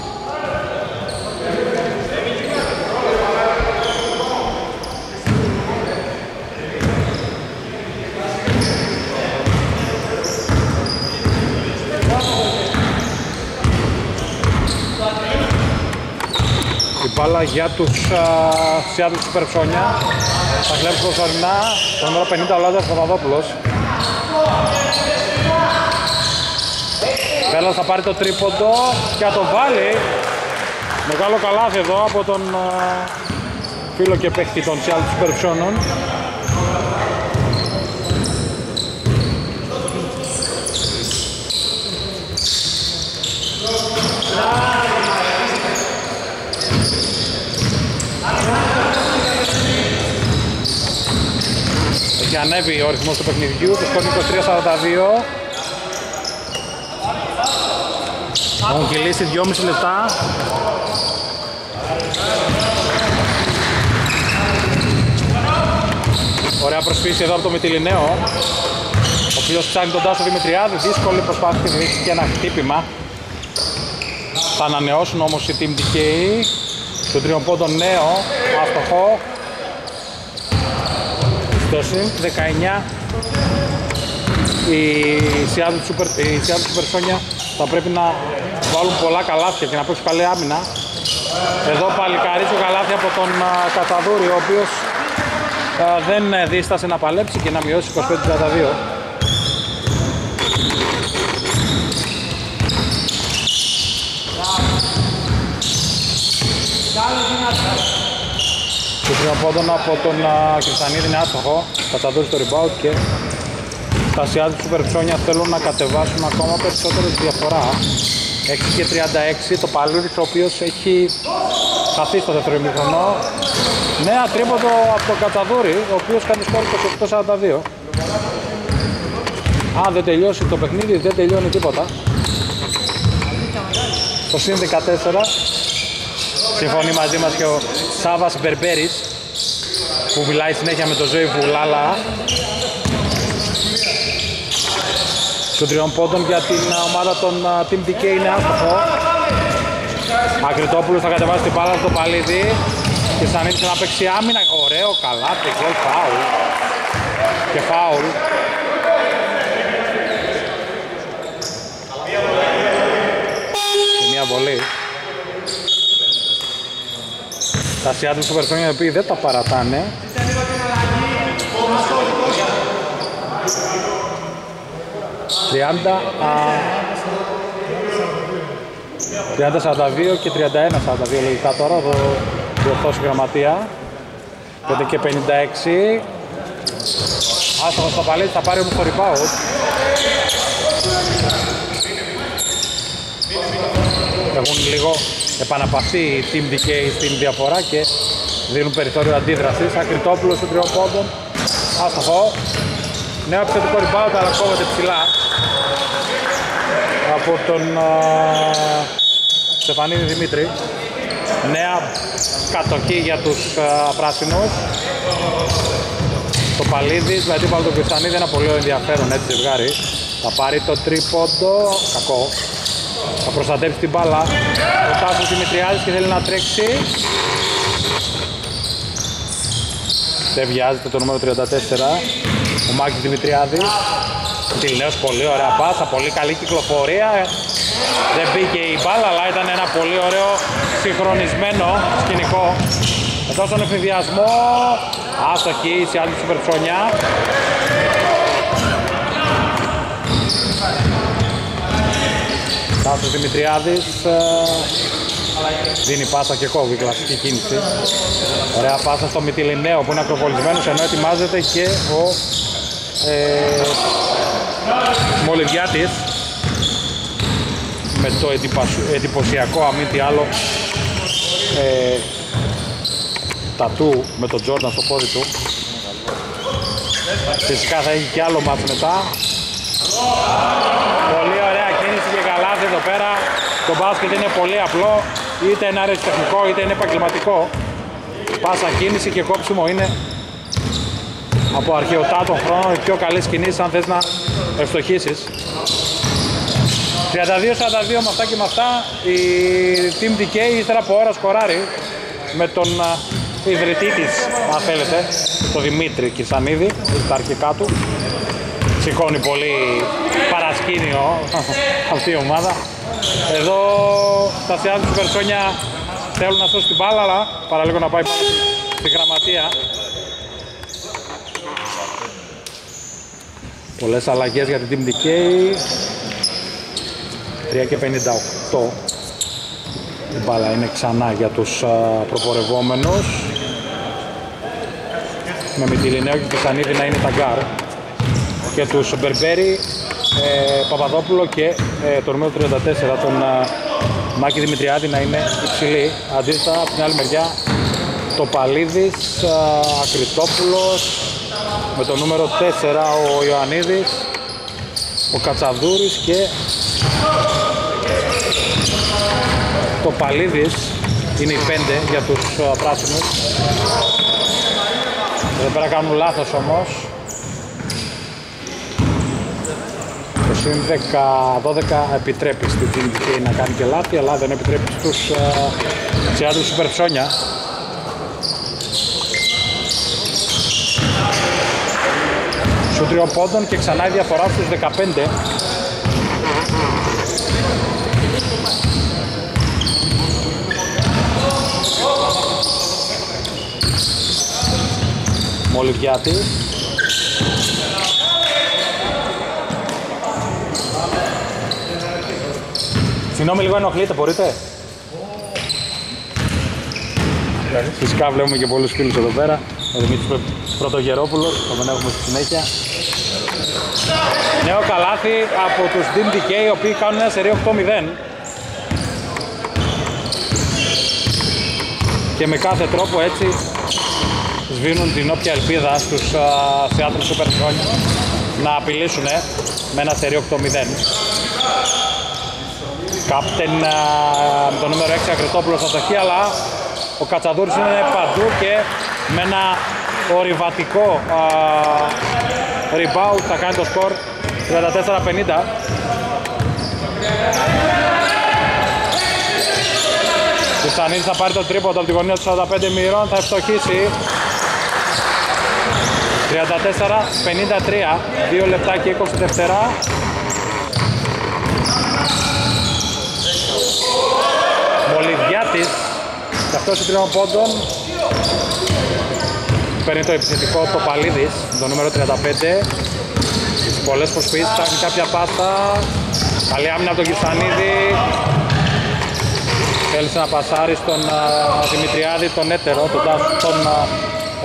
μπάλα για τους Seattle Supersonic. Θα κλέψει προσωρινά το νούμερο 50 ο Λάζαρος Παπαδόπουλος. Βέλλας θα πάρει το τρίποντο και θα το βάλει. Μεγάλο καλάθι εδώ από τον φίλο και παίχτη των Seattle Supersonic. Έχει ανέβει ο ρυθμός του παιχνιδιού, το σκορ 23-42. Έχουν κυλήσει 2,5 λεπτά. Ωραία προσφύση εδώ από το Μητυλινέο. Ο οποίος ψάχνει τον Τάσο Δημητριάδη, δύσκολη προσπάθεια και και ένα χτύπημα. Θα ανανεώσουν όμως η Team DK. Το τριών πόντων νέο, άστοχο. Στο συν 19 η Seattle Super, η Seattle Super θα πρέπει να βάλουν πολλά καλάθια και να παίξουν καλή άμυνα. Εδώ παλικαρίζει ο καλάθι από τον Καταδούρη, ο οποίος δεν δίστασε να παλέψει και να μειώσει 25-32. Το πόντων από τον Κρυστανίδη είναι άστοχο, θα δώσει το rebound και τα σιά του Super Ψώνια θέλουν να κατεβάσουν ακόμα περισσότερο τη διαφορά. 6 και 36 το Παλούρης ο οποίος έχει χαθεί στο δεύτερο ημιχρονό νέα τρίποντο από τον Κατσαδούρη ο οποίος κάνει σκόρ 28-42 αν δεν τελειώσει το παιχνίδι δεν τελειώνει τίποτα. Το συν 14 συμφωνεί μαζί μας και ο Σάβας Μπερμπέρης που μιλάει συνέχεια με τον Ζωή Βουλάλα των τριών πόντων για την ομάδα των Team DK είναι άστοχο. Ακριτόπουλος θα κατεβάσει την μπάλα στο παλίδι. Και Σανίτης να παίξει άμυνα. Ωραίο καλά γκολ φάουλ και φάουλ και μια βολή τα Seattle του Περσόνια οι οποίοι δεν τα παρατάνε. 30 30-42 και 31-42 λογικά τώρα, το διορθώσει η γραμματεία. 5 και 56. Άστοχος στο παλέτη, θα πάρει όμως το rebound. Έχουν λίγο επαναπαυθεί η Team DK στην διαφορά και δίνουν περιθώριο αντίδρασης. Ακριτόπουλος του τριών πόντων. Άστοχο. Νέο επιθετικό rebound αλλά κόβεται ψηλά από τον uh, Στεφανίδη Δημήτρη. Νέα κατοχή για τους uh, πράσινους. Το Παλίδης, δηλαδή πάλι το Κρυστανίδη, ένα πολύ ενδιαφέρον έτσι ζευγάρι. Θα πάρει το τρίποντο, κακό. Θα προστατεύσει την μπάλα. Ο Τάσος Δημητριάδης και θέλει να τρέξει. Δεν βιάζεται το νούμερο 34. Ο Μάκης Δημητριάδης. Τιλνέος πολύ ωραία πάσα, πολύ καλή κυκλοφορία. Δεν μπήκε η μπάλα, αλλά ήταν ένα πολύ ωραίο συγχρονισμένο σκηνικό. Εδώ στον εφηδιασμό, άστοχη σε άλλη σουπερψωνιά. Τάσος Δημητριάδης ε, δίνει πάσα και κόβει κλασική κίνηση. Ωραία πάσα στο Μητυλινέο που είναι ακροπολισμένος ενώ ετοιμάζεται και ο ε, Μολυβιάτης. Με το εντυπωσιακό αμή τι άλλο ε, τατού με τον Τζόρνταν στο πόδι του. Φυσικά θα έχει και άλλο μάτς μετά. Πολύ ωραία κίνηση και καλάθι εδώ πέρα. Το μπάσκετ είναι πολύ απλό. Είτε είναι αριστεχνικό είτε είναι επαγγελματικό. Πάσα κίνηση και κόψιμο είναι. Από αρχαιοτά των χρόνων οι πιο καλές κινήσεις αν θες να ευστοχήσεις 32-42 με αυτά και με αυτά η Team DK ύστερα από ώρα σκοράρει με τον ιδρυτή της αν θέλετε τον Δημήτρη Κυρσανίδη τα αρχικά του σηκώνει πολύ παρασκήνιο αυτή η ομάδα εδώ τα Σιάδη του Περσόνια θέλουν να σώσει την μπάλα, αλλά παραλίγο να πάει πάνω στη γραμματεία. Πολλές αλλαγές για την Team DK. 3 και 58. Η μπάλα είναι ξανά για τους προπορευόμενους. Με Μητυλινέο και Κεσανίδη να είναι τα γκαρντ. Και τους Μπερμπέρι, ε, Παπαδόπουλο και ε, το νούμερο 34 τον ε, Μάκη Δημητριάδη να είναι ψηλοί. Αντίθετα από την άλλη μεριά το Παλίδης, Ακριτόπουλος με το νούμερο 4 ο Ιωαννίδης, ο Κατσαδούρης και το Παλίδης είναι οι 5 για τους πράσινους. Εδώ πέρα κάνουν λάθος όμως. Συν 10-12 επιτρέπει στην Team να κάνει και λάθη, αλλά δεν επιτρέπει στους Seattle Super Ψώνια. Σου τριών πόντων και ξανά η διαφορά στους 15. Μολυβιάτη Συγγνώμη λίγο ενοχλείτε, μπορείτε; Φυσικά βλέπουμε και πολλούς φίλους εδώ πέρα. Ο Δημήτρης Πρωτογερόπουλος, θα τον έχουμε στη συνέχεια. Νέο καλάθι από τους Team DK, οι οποίοι κάνουν ένα σερί 8-0. Και με κάθε τρόπο έτσι σβήνουν την όποια ελπίδα στους Seattle Supersonics να απειλήσουν με ένα σερί 8-0. Κάπτεν με το νούμερο 6 Ακριτόπουλος στα στοχή, αλλά ο Κατσαδούρης είναι παντού και με ένα ορειβατικό rebound θα κάνει το σκορ 34-50. Κουστανίδης θα πάρει το τρίποντο από τη γωνία του 45 μοιρών, θα ευστοχίσει 34-53, 2 λεπτά και 20 δευτερά. Μολυβιάτης, και αυτός ο τριών πόντων παίρνει το επιθετικό το Παλίδης, το νούμερο 35. Πολλές προσποιήσεις, ψάχνει κάποια πάσα. Καλή άμυνα από τον Κιστανίδη. Θέλησε να πασάρει στον Δημητριάδη, τον έτερο, τον, τον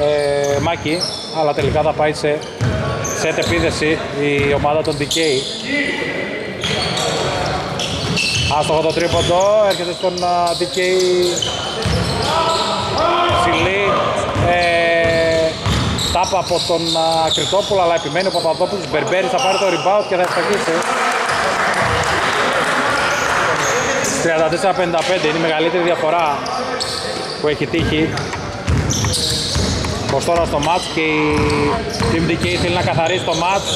ε, Μάκη, αλλά τελικά θα πάει σε σετ επίδεση η ομάδα των DK. Άστοχο το τρίποντο, έρχεται στον DK ψηλή. Ε, τάπα από τον Κρητόπουλο, αλλά επιμένει ο Παπαδόπουλος. Μπερμπέρι θα πάρει το rebound και θα ευσταχίσει. 34-55 είναι η μεγαλύτερη διαφορά που έχει τύχει. Πως τώρα στο μάτς και η Team DK θέλει να καθαρίσει το μάτς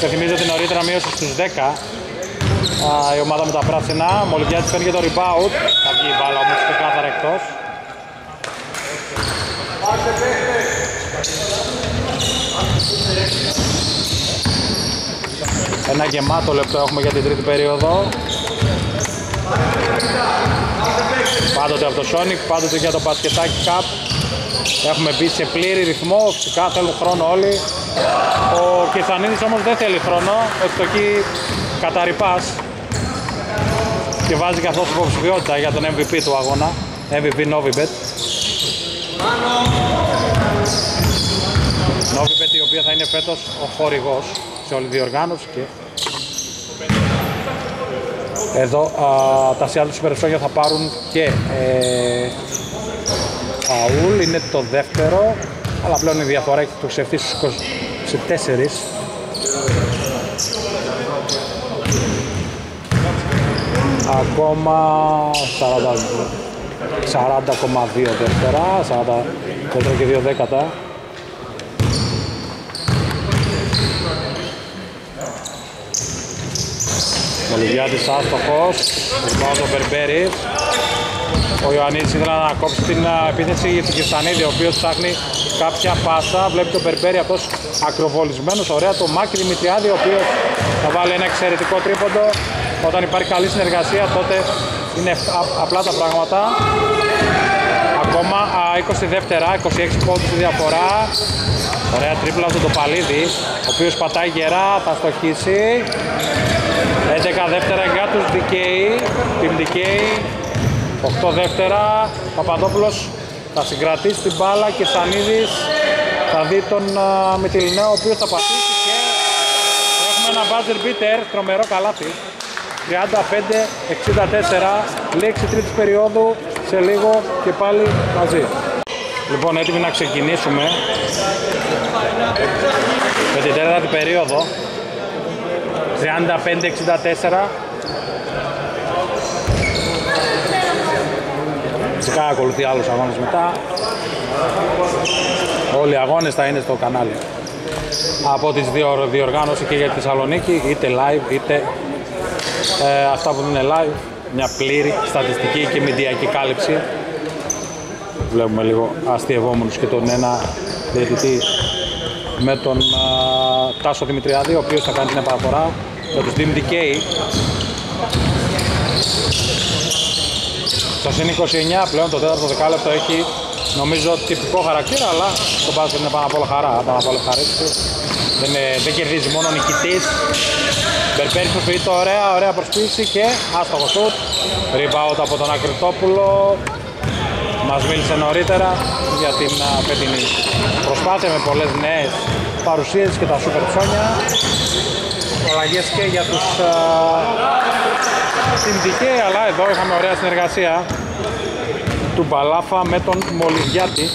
και θυμίζω ότι νωρίτερα μείωσε στους 10 Α, η ομάδα με τα πράσινα Μολυβιάτης παίρνει και το rebound. Θα βγει η μπάλα όμως και κάθαρα εκτός ένα γεμάτο λεπτό έχουμε για την τρίτη περίοδο Πάντοτε από το Sonic, πάντοτε για το Μπασκετάκι Cup Έχουμε μπει σε πλήρη ρυθμό, φυσικά θέλουν χρόνο όλοι. Ο Κεσανίδης όμως δεν θέλει χρόνο, εκεί καταρρυπάς και βάζει καθώς υποψηφιότητα για τον MVP του αγώνα, MVP Novibet. Novibet η οποία θα είναι φέτος ο χορηγός σε όλη τη διοργάνωση και εδώ α, τα Seattle Supersonics θα πάρουν και ε, φαούλ, είναι το δεύτερο, αλλά πλέον η διαφορά έχει ξεφθεί στους 24. Ακόμα 40,2 δεύτερα, 40 και 2 δέκατα. Μολυβιάτης άστοχος, ριμπάω τον Μπερμπέρι. Ο Ιωαννίδης ήθελε να κόψει την επίθεση για την Κιστανίδη, ο οποίος ψάχνει κάποια πάσα. Βλέπει τον Μπερμπέρι αυτός ακροβολισμένος, ωραία. Το Μάκη Δημητριάδη, ο οποίος θα βάλει ένα εξαιρετικό τρίποντο. Όταν υπάρχει καλή συνεργασία τότε είναι απλά τα πράγματα. 20 δεύτερα, 26 πόντους στη διαφορά. Ωραία τρίπλα από τον Παλίδη, ο οποίος πατάει γερά, θα στοχίσει. 11 δεύτερα για τους Δικαίοι, Team Δικαίοι. 8 δεύτερα, Παπαδόπουλος θα συγκρατήσει την μπάλα και Σανίδης θα δει τον Μητυλινέο, ο οποίος θα πατήσει και έχουμε ένα buzzer beater, τρομερό καλάθι. 35-64, λήξη τρίτης περίοδου, σε λίγο και πάλι μαζί. Λοιπόν, έτοιμοι να ξεκινήσουμε με την τέταρτη περίοδο. 35-64. Φυσικά ακολουθεί άλλους αγώνες μετά. Όλοι οι αγώνες θα είναι στο κανάλι. Από τις δύο διοργάνωση και για τη Θεσσαλονίκη, είτε live είτε ε, αυτά που είναι live. Μια πλήρη στατιστική και μηντιακή κάλυψη. Βλέπουμε λίγο αστειευόμενους και τον ένα διαιτητή με τον α, Τάσο Δημητριάδη, ο οποίος θα κάνει την επαναφορά για τους Team Decay. Στο συν 29 πλέον το τέταρτο δεκάλεπτο έχει νομίζω τυπικό χαρακτήρα, αλλά το μπάσκετ είναι πάνω απ' όλα χαρά, πάνω απ' όλα ευχαρίστηση. Δεν, δεν κερδίζει μόνο ο νικητής. Μπερπέρης προσποιείται ωραία, ωραία προσποίηση και άστοχο σουτ. Rebound από τον Ακριτόπουλο. Μας μίλησε νωρίτερα για την φετινή προσπάθεια με πολλές νέες παρουσίες και τα σούπερ ψώνια. Αλλαγές και για τους Team αλλά εδώ είχαμε ωραία συνεργασία του Μπαλάφα με τον Μολυβιάτη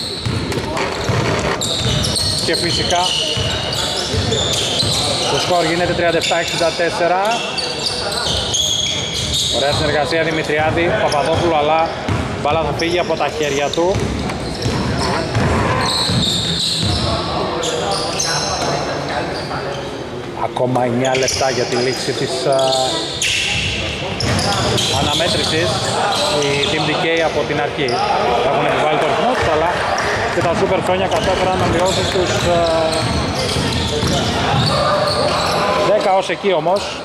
και φυσικά το σκορ γίνεται 37-64 Ωραία συνεργασία Δημητριάδη, Παπαδόπουλου αλλά μπάλα θα φύγει από τα χέρια του Ακόμα 9 λεπτά για τη λήξη της αναμέτρησης η Team Decay από την αρχή. Έχουν επιβάλει το ρυθμό τους, αλλά και τα Super Sonia κατέφεραν να μειώσουν τους 10 ως εκεί όμως.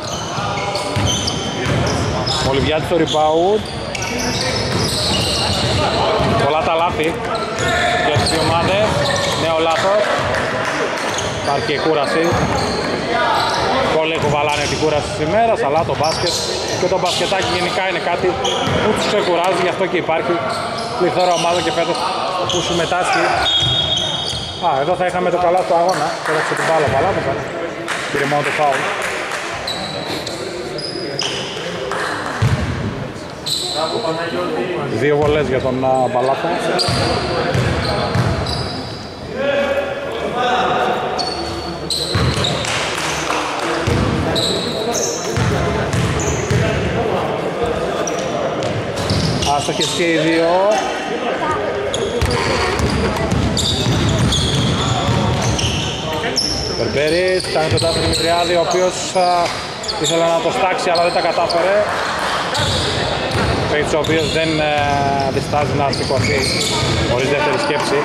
Μολυβιάτη στο rebound. Πολλά τα λάθη για τις δύο ομάδες. Νέο λάθος. Υπάρχει κούραση. Πολλοί κουβαλάνε την κούραση της ημέρας, αλλά το μπάσκετ και το μπασκετάκι γενικά είναι κάτι που τους ξεκουράζει, γι' αυτό και υπάρχει πληθώρα ομάδα και φέτος που συμμετάσχει. Α, εδώ θα είχαμε το καλά του αγώνα, πέρασε την μπάλα, μπαλά μου πάνε. Πήρε μόνο το φάουλ. Δύο βολές για τον Μπαλάθο. Άστοχες και οι δύο. Περπέρης, κάνει τον Τάσο Δημητριάδη, ο οποίος ήθελε να το στάξει αλλά δεν τα κατάφερε. Παίκτης ο οποίος δεν ε, διστάζει να σηκωθεί χωρίς δεύτερη σκέψη.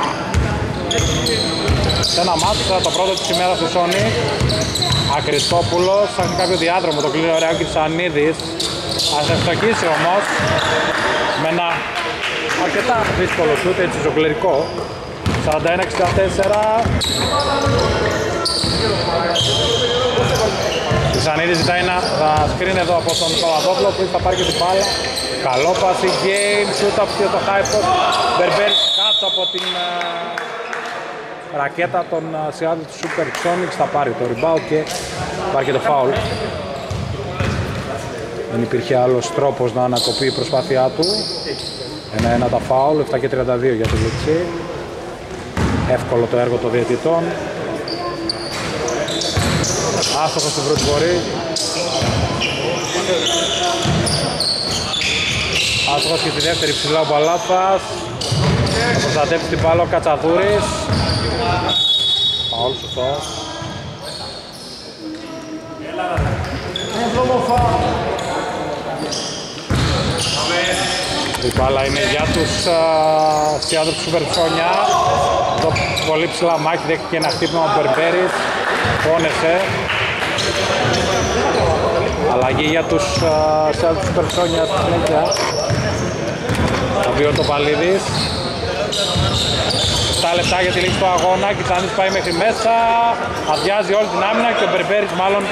Σε ένα μάτσο, το πρώτο της ημέρας του Σόνι, Ακριστόπουλος, έχει κάποιο διάδρομο, το κλείνει ωραία ο Κυρσανίδης. Ας ευστοχίσει όμως με ένα αρκετά δύσκολο σούτ, έτσι ζωκλερικό. 41-64. Κυρσανίδη ζητάει να σκρίνει εδώ από τον Παπαδόπουλο που θα πάρει και την μπάλα. Καλό πάση game, shoot up και το high post. Μπερμπέρι κάτω από την uh, ρακέτα των uh, Seattle Super Sonics θα πάρει το rebound και πάρει και το foul. Δεν υπήρχε άλλος τρόπος να ανακοπεί η προσπάθειά του. Ένα-ένα τα φάουλ, 7 και 32 για τη λήξη. Εύκολο το έργο των διαιτητών. Άστοχος στην πρώτη βορή. Άστοχος και στη δεύτερη ψηλά ο Μπαλάφας. Θα προστατεύσει την μπάλα ο Κατσαδούρης. Φάουλ σωστό. Η μπάλα είναι για τους σκιάδους του Σουπερψόνια. Το πολύ ψηλά μάχη δέχτηκε ένα χτύπημα από Μπερμπέρης. Πόνεσε. Αλλαγή για τους σκιάδους του Σουπερψόνια στη συνέχεια. Το βίο το Παλίδης. 7 λεπτά για τη λήξη του αγώνα. Κιτσάνης πάει μέχρι μέσα. Αδειάζει όλη την άμυνα και ο Μπερμπέρης μάλλον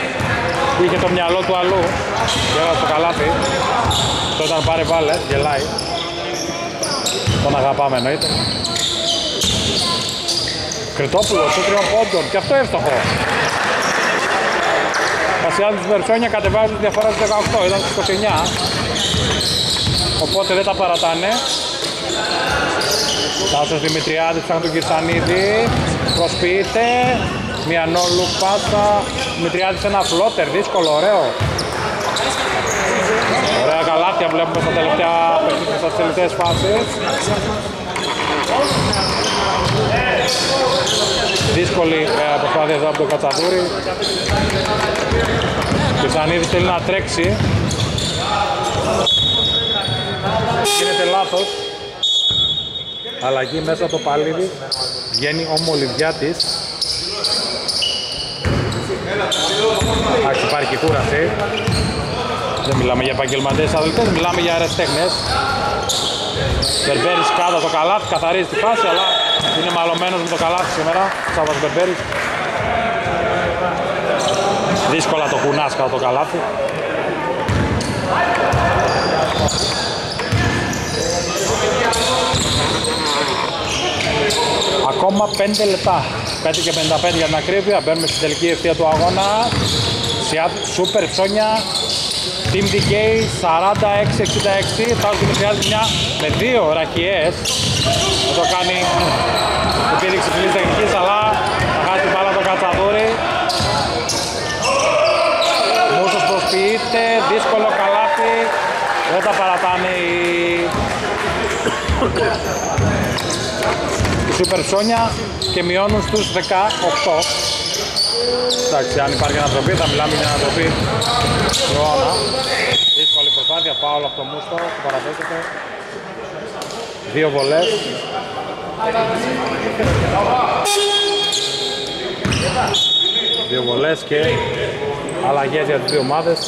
είχε το μυαλό του αλλού. Γέλασε το καλάθι. Το όταν πάρε βάλε, γελάει. Τον αγαπάμε εννοείται. Κρητόπουλος, του τριών πόντων και αυτό εύστοχο. Πασιάδης του Βερσόνια κατεβάζει τη διαφορά του 18, ήταν στους 29. Οπότε δεν τα παρατάνε. Τάσος Δημητριάδης ψάχνει τον Κυρσανίδη. Προσποιείται. Μια νόλου πάσα. Δημητριάδης ένα φλότερ, δύσκολο, ωραίο. Ωραία καλάθια βλέπουμε στα τελευταία παιχνίδια, στις τελευταίες φάσεις. Δύσκολη ε, προσπάθεια εδώ από τον Κατσαδούρη. Ο Ζανίδης θέλει να τρέξει. Γίνεται λάθος. Αλλαγή μέσα το παλίδι. Βγαίνει ο Μολυβιάτης. Εντάξει υπάρχει κούραση. Δεν μιλάμε για επαγγελματίες αδελφές, μιλάμε για αεραστέχνες. Μπερμπέρης κάτω το καλάθι, καθαρίζει τη φάση, αλλά είναι μαλωμένος με το καλάθι σήμερα. Σάββας Μπερμπέρης. Δύσκολα το κουνάς κάτω το καλάθι. Ακόμα 5 λεπτά. 5 και 55 για την ακρίβεια. Μπαίνουμε στην τελική ευθεία του αγώνα. Σούπερ ψώνια Team DK 46-66 θα χρειάζεται μια με δύο ραχιές. Θα το κάνει. Επίδειξη φιλής τεχνικής αλλά θα χάσει την μπάλα το Κατσαδούρη Μούσος προσποιείται, δύσκολο καλάθι. Δεν τα παρατάνε οι οι Σούπερ Ψώνια και μειώνουν στους 18 Εντάξει, αν υπάρχει ανατροπή θα μιλάμε για ανατροπή Ιωάννα. Δύσκολη προσπάθεια, πάω από το Μούστο, που παραδέχεται. Δύο βολές. Δύο βολές και αλλαγές για τις δύο ομάδες.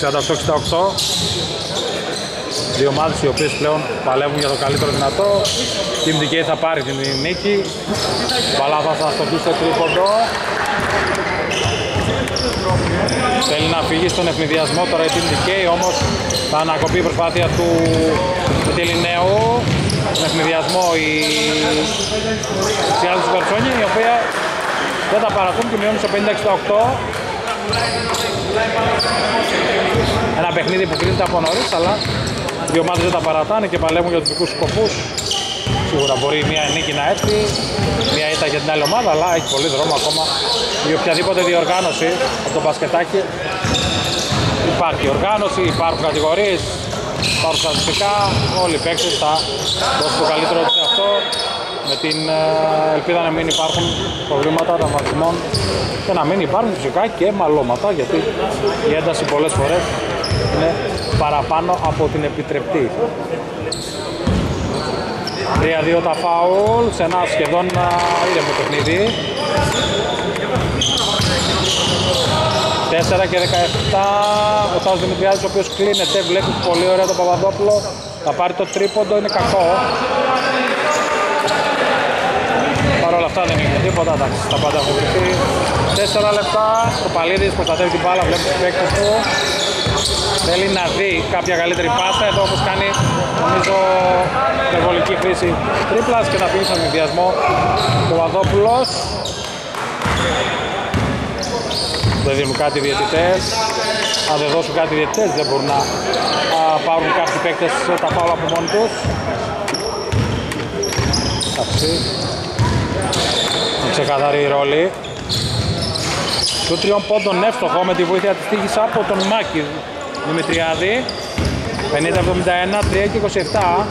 48-68 Δύο ομάδες οι οποίες πλέον παλεύουν για το καλύτερο δυνατό. Team DK θα πάρει την νίκη. Μπαλά θα σας το στο τρίποντο. Θέλει να φύγει στον ευνηδιασμό τώρα η Team DK όμως θα ανακοπεί η προσπάθεια του Τελινέου στον ευνηδιασμό η Σιάλη Περσόνια η οποία δεν τα παραθούν και μειώνει σε 50-68 ένα παιχνίδι που κρίνεται από νωρίς, αλλά οι ομάδες δεν τα παρατάνε και παλεύουν για τους δικούς σκοπούς. Σίγουρα μπορεί μια νίκη να έρθει, μια ήττα για την άλλη ομάδα, αλλά έχει πολύ δρόμο ακόμα για οποιαδήποτε διοργάνωση από το μπασκετάκι. Υπάρχει οργάνωση, υπάρχουν κατηγορίες, υπάρχουν στατιστικά, όλοι οι παίκτες θα δώσουν το καλύτερο σε αυτό με την ε, ελπίδα να μην υπάρχουν προβλήματα τραυματισμών και να μην υπάρχουν φυσικά και μαλώματα γιατί η ένταση πολλές φορές είναι παραπάνω από την επιτρεπτή. 3-2 τα φάουλ σε ένα σχεδόν ήρεμο παιχνίδι. 4 και 17 ο Τάος Δημητριάδης ο οποίος κλείνεται, βλέπει πολύ ωραία το Παπαδόπουλο θα πάρει το τρίποντο, είναι κακό Παρ' όλα αυτά δεν είναι τίποτα, εντάξει, τα πάντα έχουν βρεθεί 4 λεπτά, ο Παλίδης προστατεύει την μπάλα, βλέπει τους παίκτες του Θέλει να δει κάποια καλύτερη πάσα, εδώ όμως κάνει νομίζω υπερβολική χρήση τρίπλας και να φύγει στον ενδιασμό του Βαδόπουλος. Δεν δίνουν κάτι οι διαιτητές. Αν δεν δώσουν κάτι οι διαιτητές δεν μπορούν να πάρουν κάποιοι παίκτες τα φάουλα από μόνοι τους. Εντάξει. Ξεκαθαρή η ρόλη. Του τριών πόντων εύστοχο με τη βοήθεια της τύχης από τον Μάκη Δημητριάδη. 50-71, 3 και 27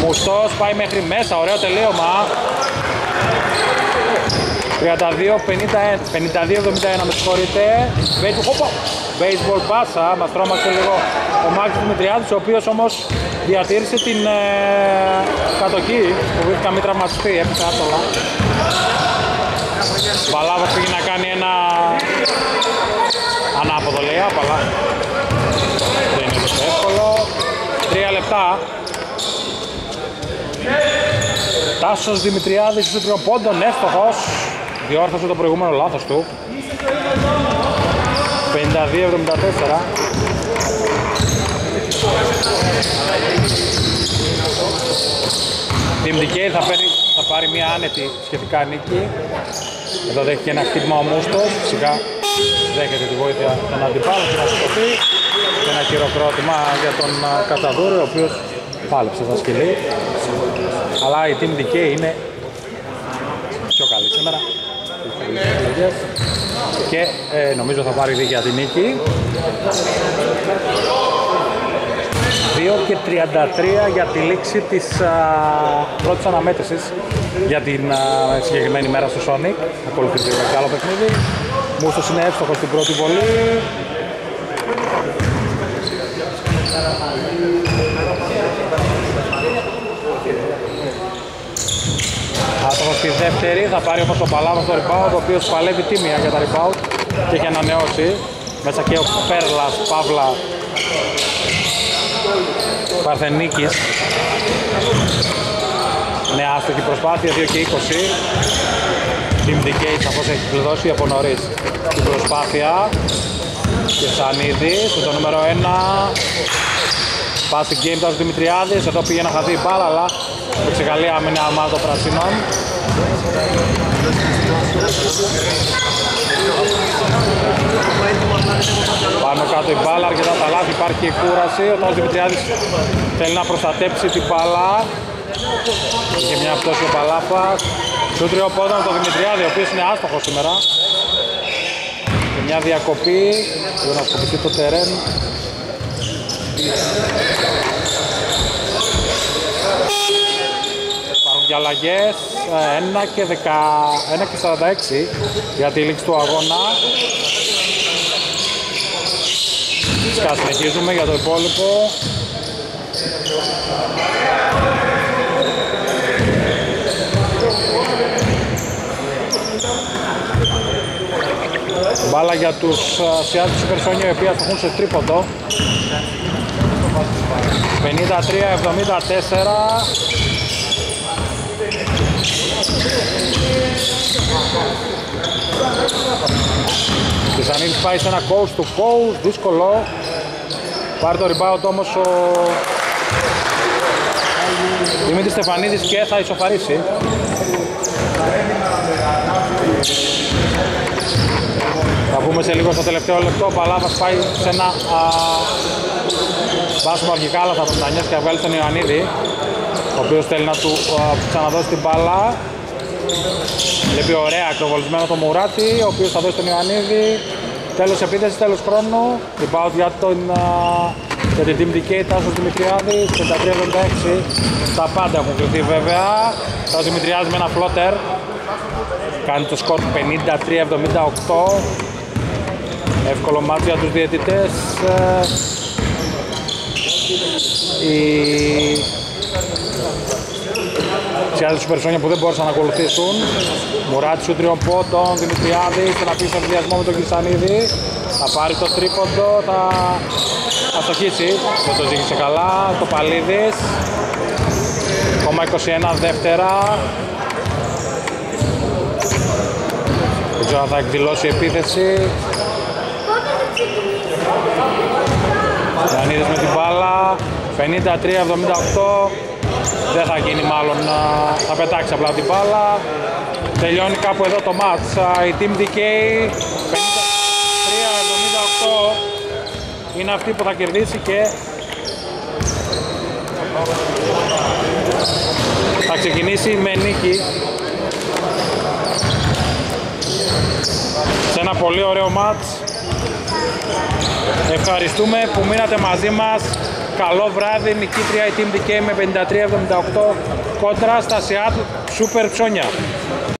Μουστός πάει μέχρι μέσα, ωραίο τελείωμα. 52-71 με συγχωρείτε. Baseball, baseball πάσα, μας τρόμαξε λίγο ο Μάκης Δημητριάδης, ο οποίος όμως διατήρησε την ε, κατοχή που βρήκε μην τραυματιστεί, έπεισε άτολα. Παλάβος πήγε να κάνει ένα ανάποδο λέει, απαλά. Δεν είναι τόσο εύκολο. Τρία λεπτά. Τάσος Δημητριάδης στους τριών πόντων, εύστοχος. Διόρθωσε το προηγούμενο λάθος του. 52-74. Team Decay θα, πάρει, θα πάρει μια άνετη σχετικά νίκη. Εδώ δέχεται ένα χτύπημα ο Μούστος. Φυσικά δέχεται τη βοήθεια των αντιπάλων και να σηκωθεί. Και ένα χειροκρότημα για τον Καταδούρη, ο οποίος πάλεψε τα σκυλή. Αλλά η Team Decay είναι πιο καλή σήμερα. Και ε, νομίζω θα πάρει δίκαια την νίκη. 2 και 33 για τη λήξη της α, πρώτης αναμέτρησης για την α, συγκεκριμένη μέρα στο Sonic. Ακολουθεί το μεγάλο παιχνίδι. Μούστος είναι εύστοχος στην πρώτη βολή. Άστοχος στη δεύτερη, θα πάρει όμως ο Παλάβος το rebound, ο οποίος παλεύει τίμια για τα rebound και έχει ανανεώσει. Μέσα και ο Πέρλας, Παύλα, Παρθενίκης. Ναι, άστοχη προσπάθεια, 2 και 20. Team Decay σαφώς έχει κλειδώσει από νωρίς την προσπάθεια. Και Σανίδης με το νούμερο 1. Passing game τώρα Δημητριάδης, εδώ πήγε να χαθεί η μπάλα, αλλά με καλή άμυνα αμάδο πρασινών. Πάνω κάτω η μπάλα, αρκετά τα λάθη, υπάρχει η κούραση. Ο Τόμος Δημητριάδης θέλει να προστατέψει την μπάλα. Είχε μια πτώση ο Παλάφας. Του τριό πόδα το Δημητριάδη, ο οποίος είναι άστοχος σήμερα. Και μια διακοπή, για να σκοπιστεί το τερέν. Υπάρχουν και αλλαγές, 1 και, 10, 1 και 46 για τη λήξη του αγώνα. Φυσικά συνεχίζουμε για το υπόλοιπο. Μπάλα για τους Σιάτους Υπερσόνιο οι οποίοι αστοχούν σε τρίποντο 53-74 Τεσσανίδης πάει σε ένα coast to coast, δύσκολο. Πάρει το rebound όμως ο Δημήτρης Στεφανίδης και θα ισοφαρίσει. Θα πούμε σε λίγο στο τελευταίο λεπτό, ο Παλάβας πάει σε ένα βάσιμο αρχικά, αλλά θα νιώσει και θα βγάλει τον Ιωαννίδη, ο οποίος θέλει να του α, ξαναδώσει την μπάλα. Βλέπει ωραία ακροβολισμένο το Μουράτη, ο οποίος θα δώσει τον Ιωαννίδη. Τέλος επίθεσης, τέλος χρόνου. Rebound για, τον, για την Team Decay, Τάσος Δημητριάδης, 53-76. Τα πάντα έχουν κρυθεί βέβαια. Τάσος Δημητριάδης με ένα φλότερ. Κάνει το σκορ 53-78. Εύκολο μάτι για τους διαιτητές. Η σε άλλες περσόνια που δεν μπόρεσαν να ακολουθήσουν. Μουράτη σου τριών πόντων, Δημητριάδη, στον απίστευτο συνδυασμό με τον Κριστανίδη. Θα πάρει το τρίποντο, θα αστοχίσει, δεν το ζήγησε καλά, το Παλίδης. Ακόμα 21 δεύτερα. Δεν ξέρω αν θα εκδηλώσει επίθεση. Ιαννίδης με την μπάλα. 53-78 δεν θα γίνει μάλλον, θα πετάξει απλά την μπάλα. Τελειώνει κάπου εδώ το μάτς. Η Team DK 53-78 είναι αυτή που θα κερδίσει και θα ξεκινήσει με νίκη σε ένα πολύ ωραίο μάτς. Ευχαριστούμε που μείνατε μαζί μας Καλό βράδυ, νικήτρια η Team DK με 53-78 κόντρα στα Seattle Super Ψώνια.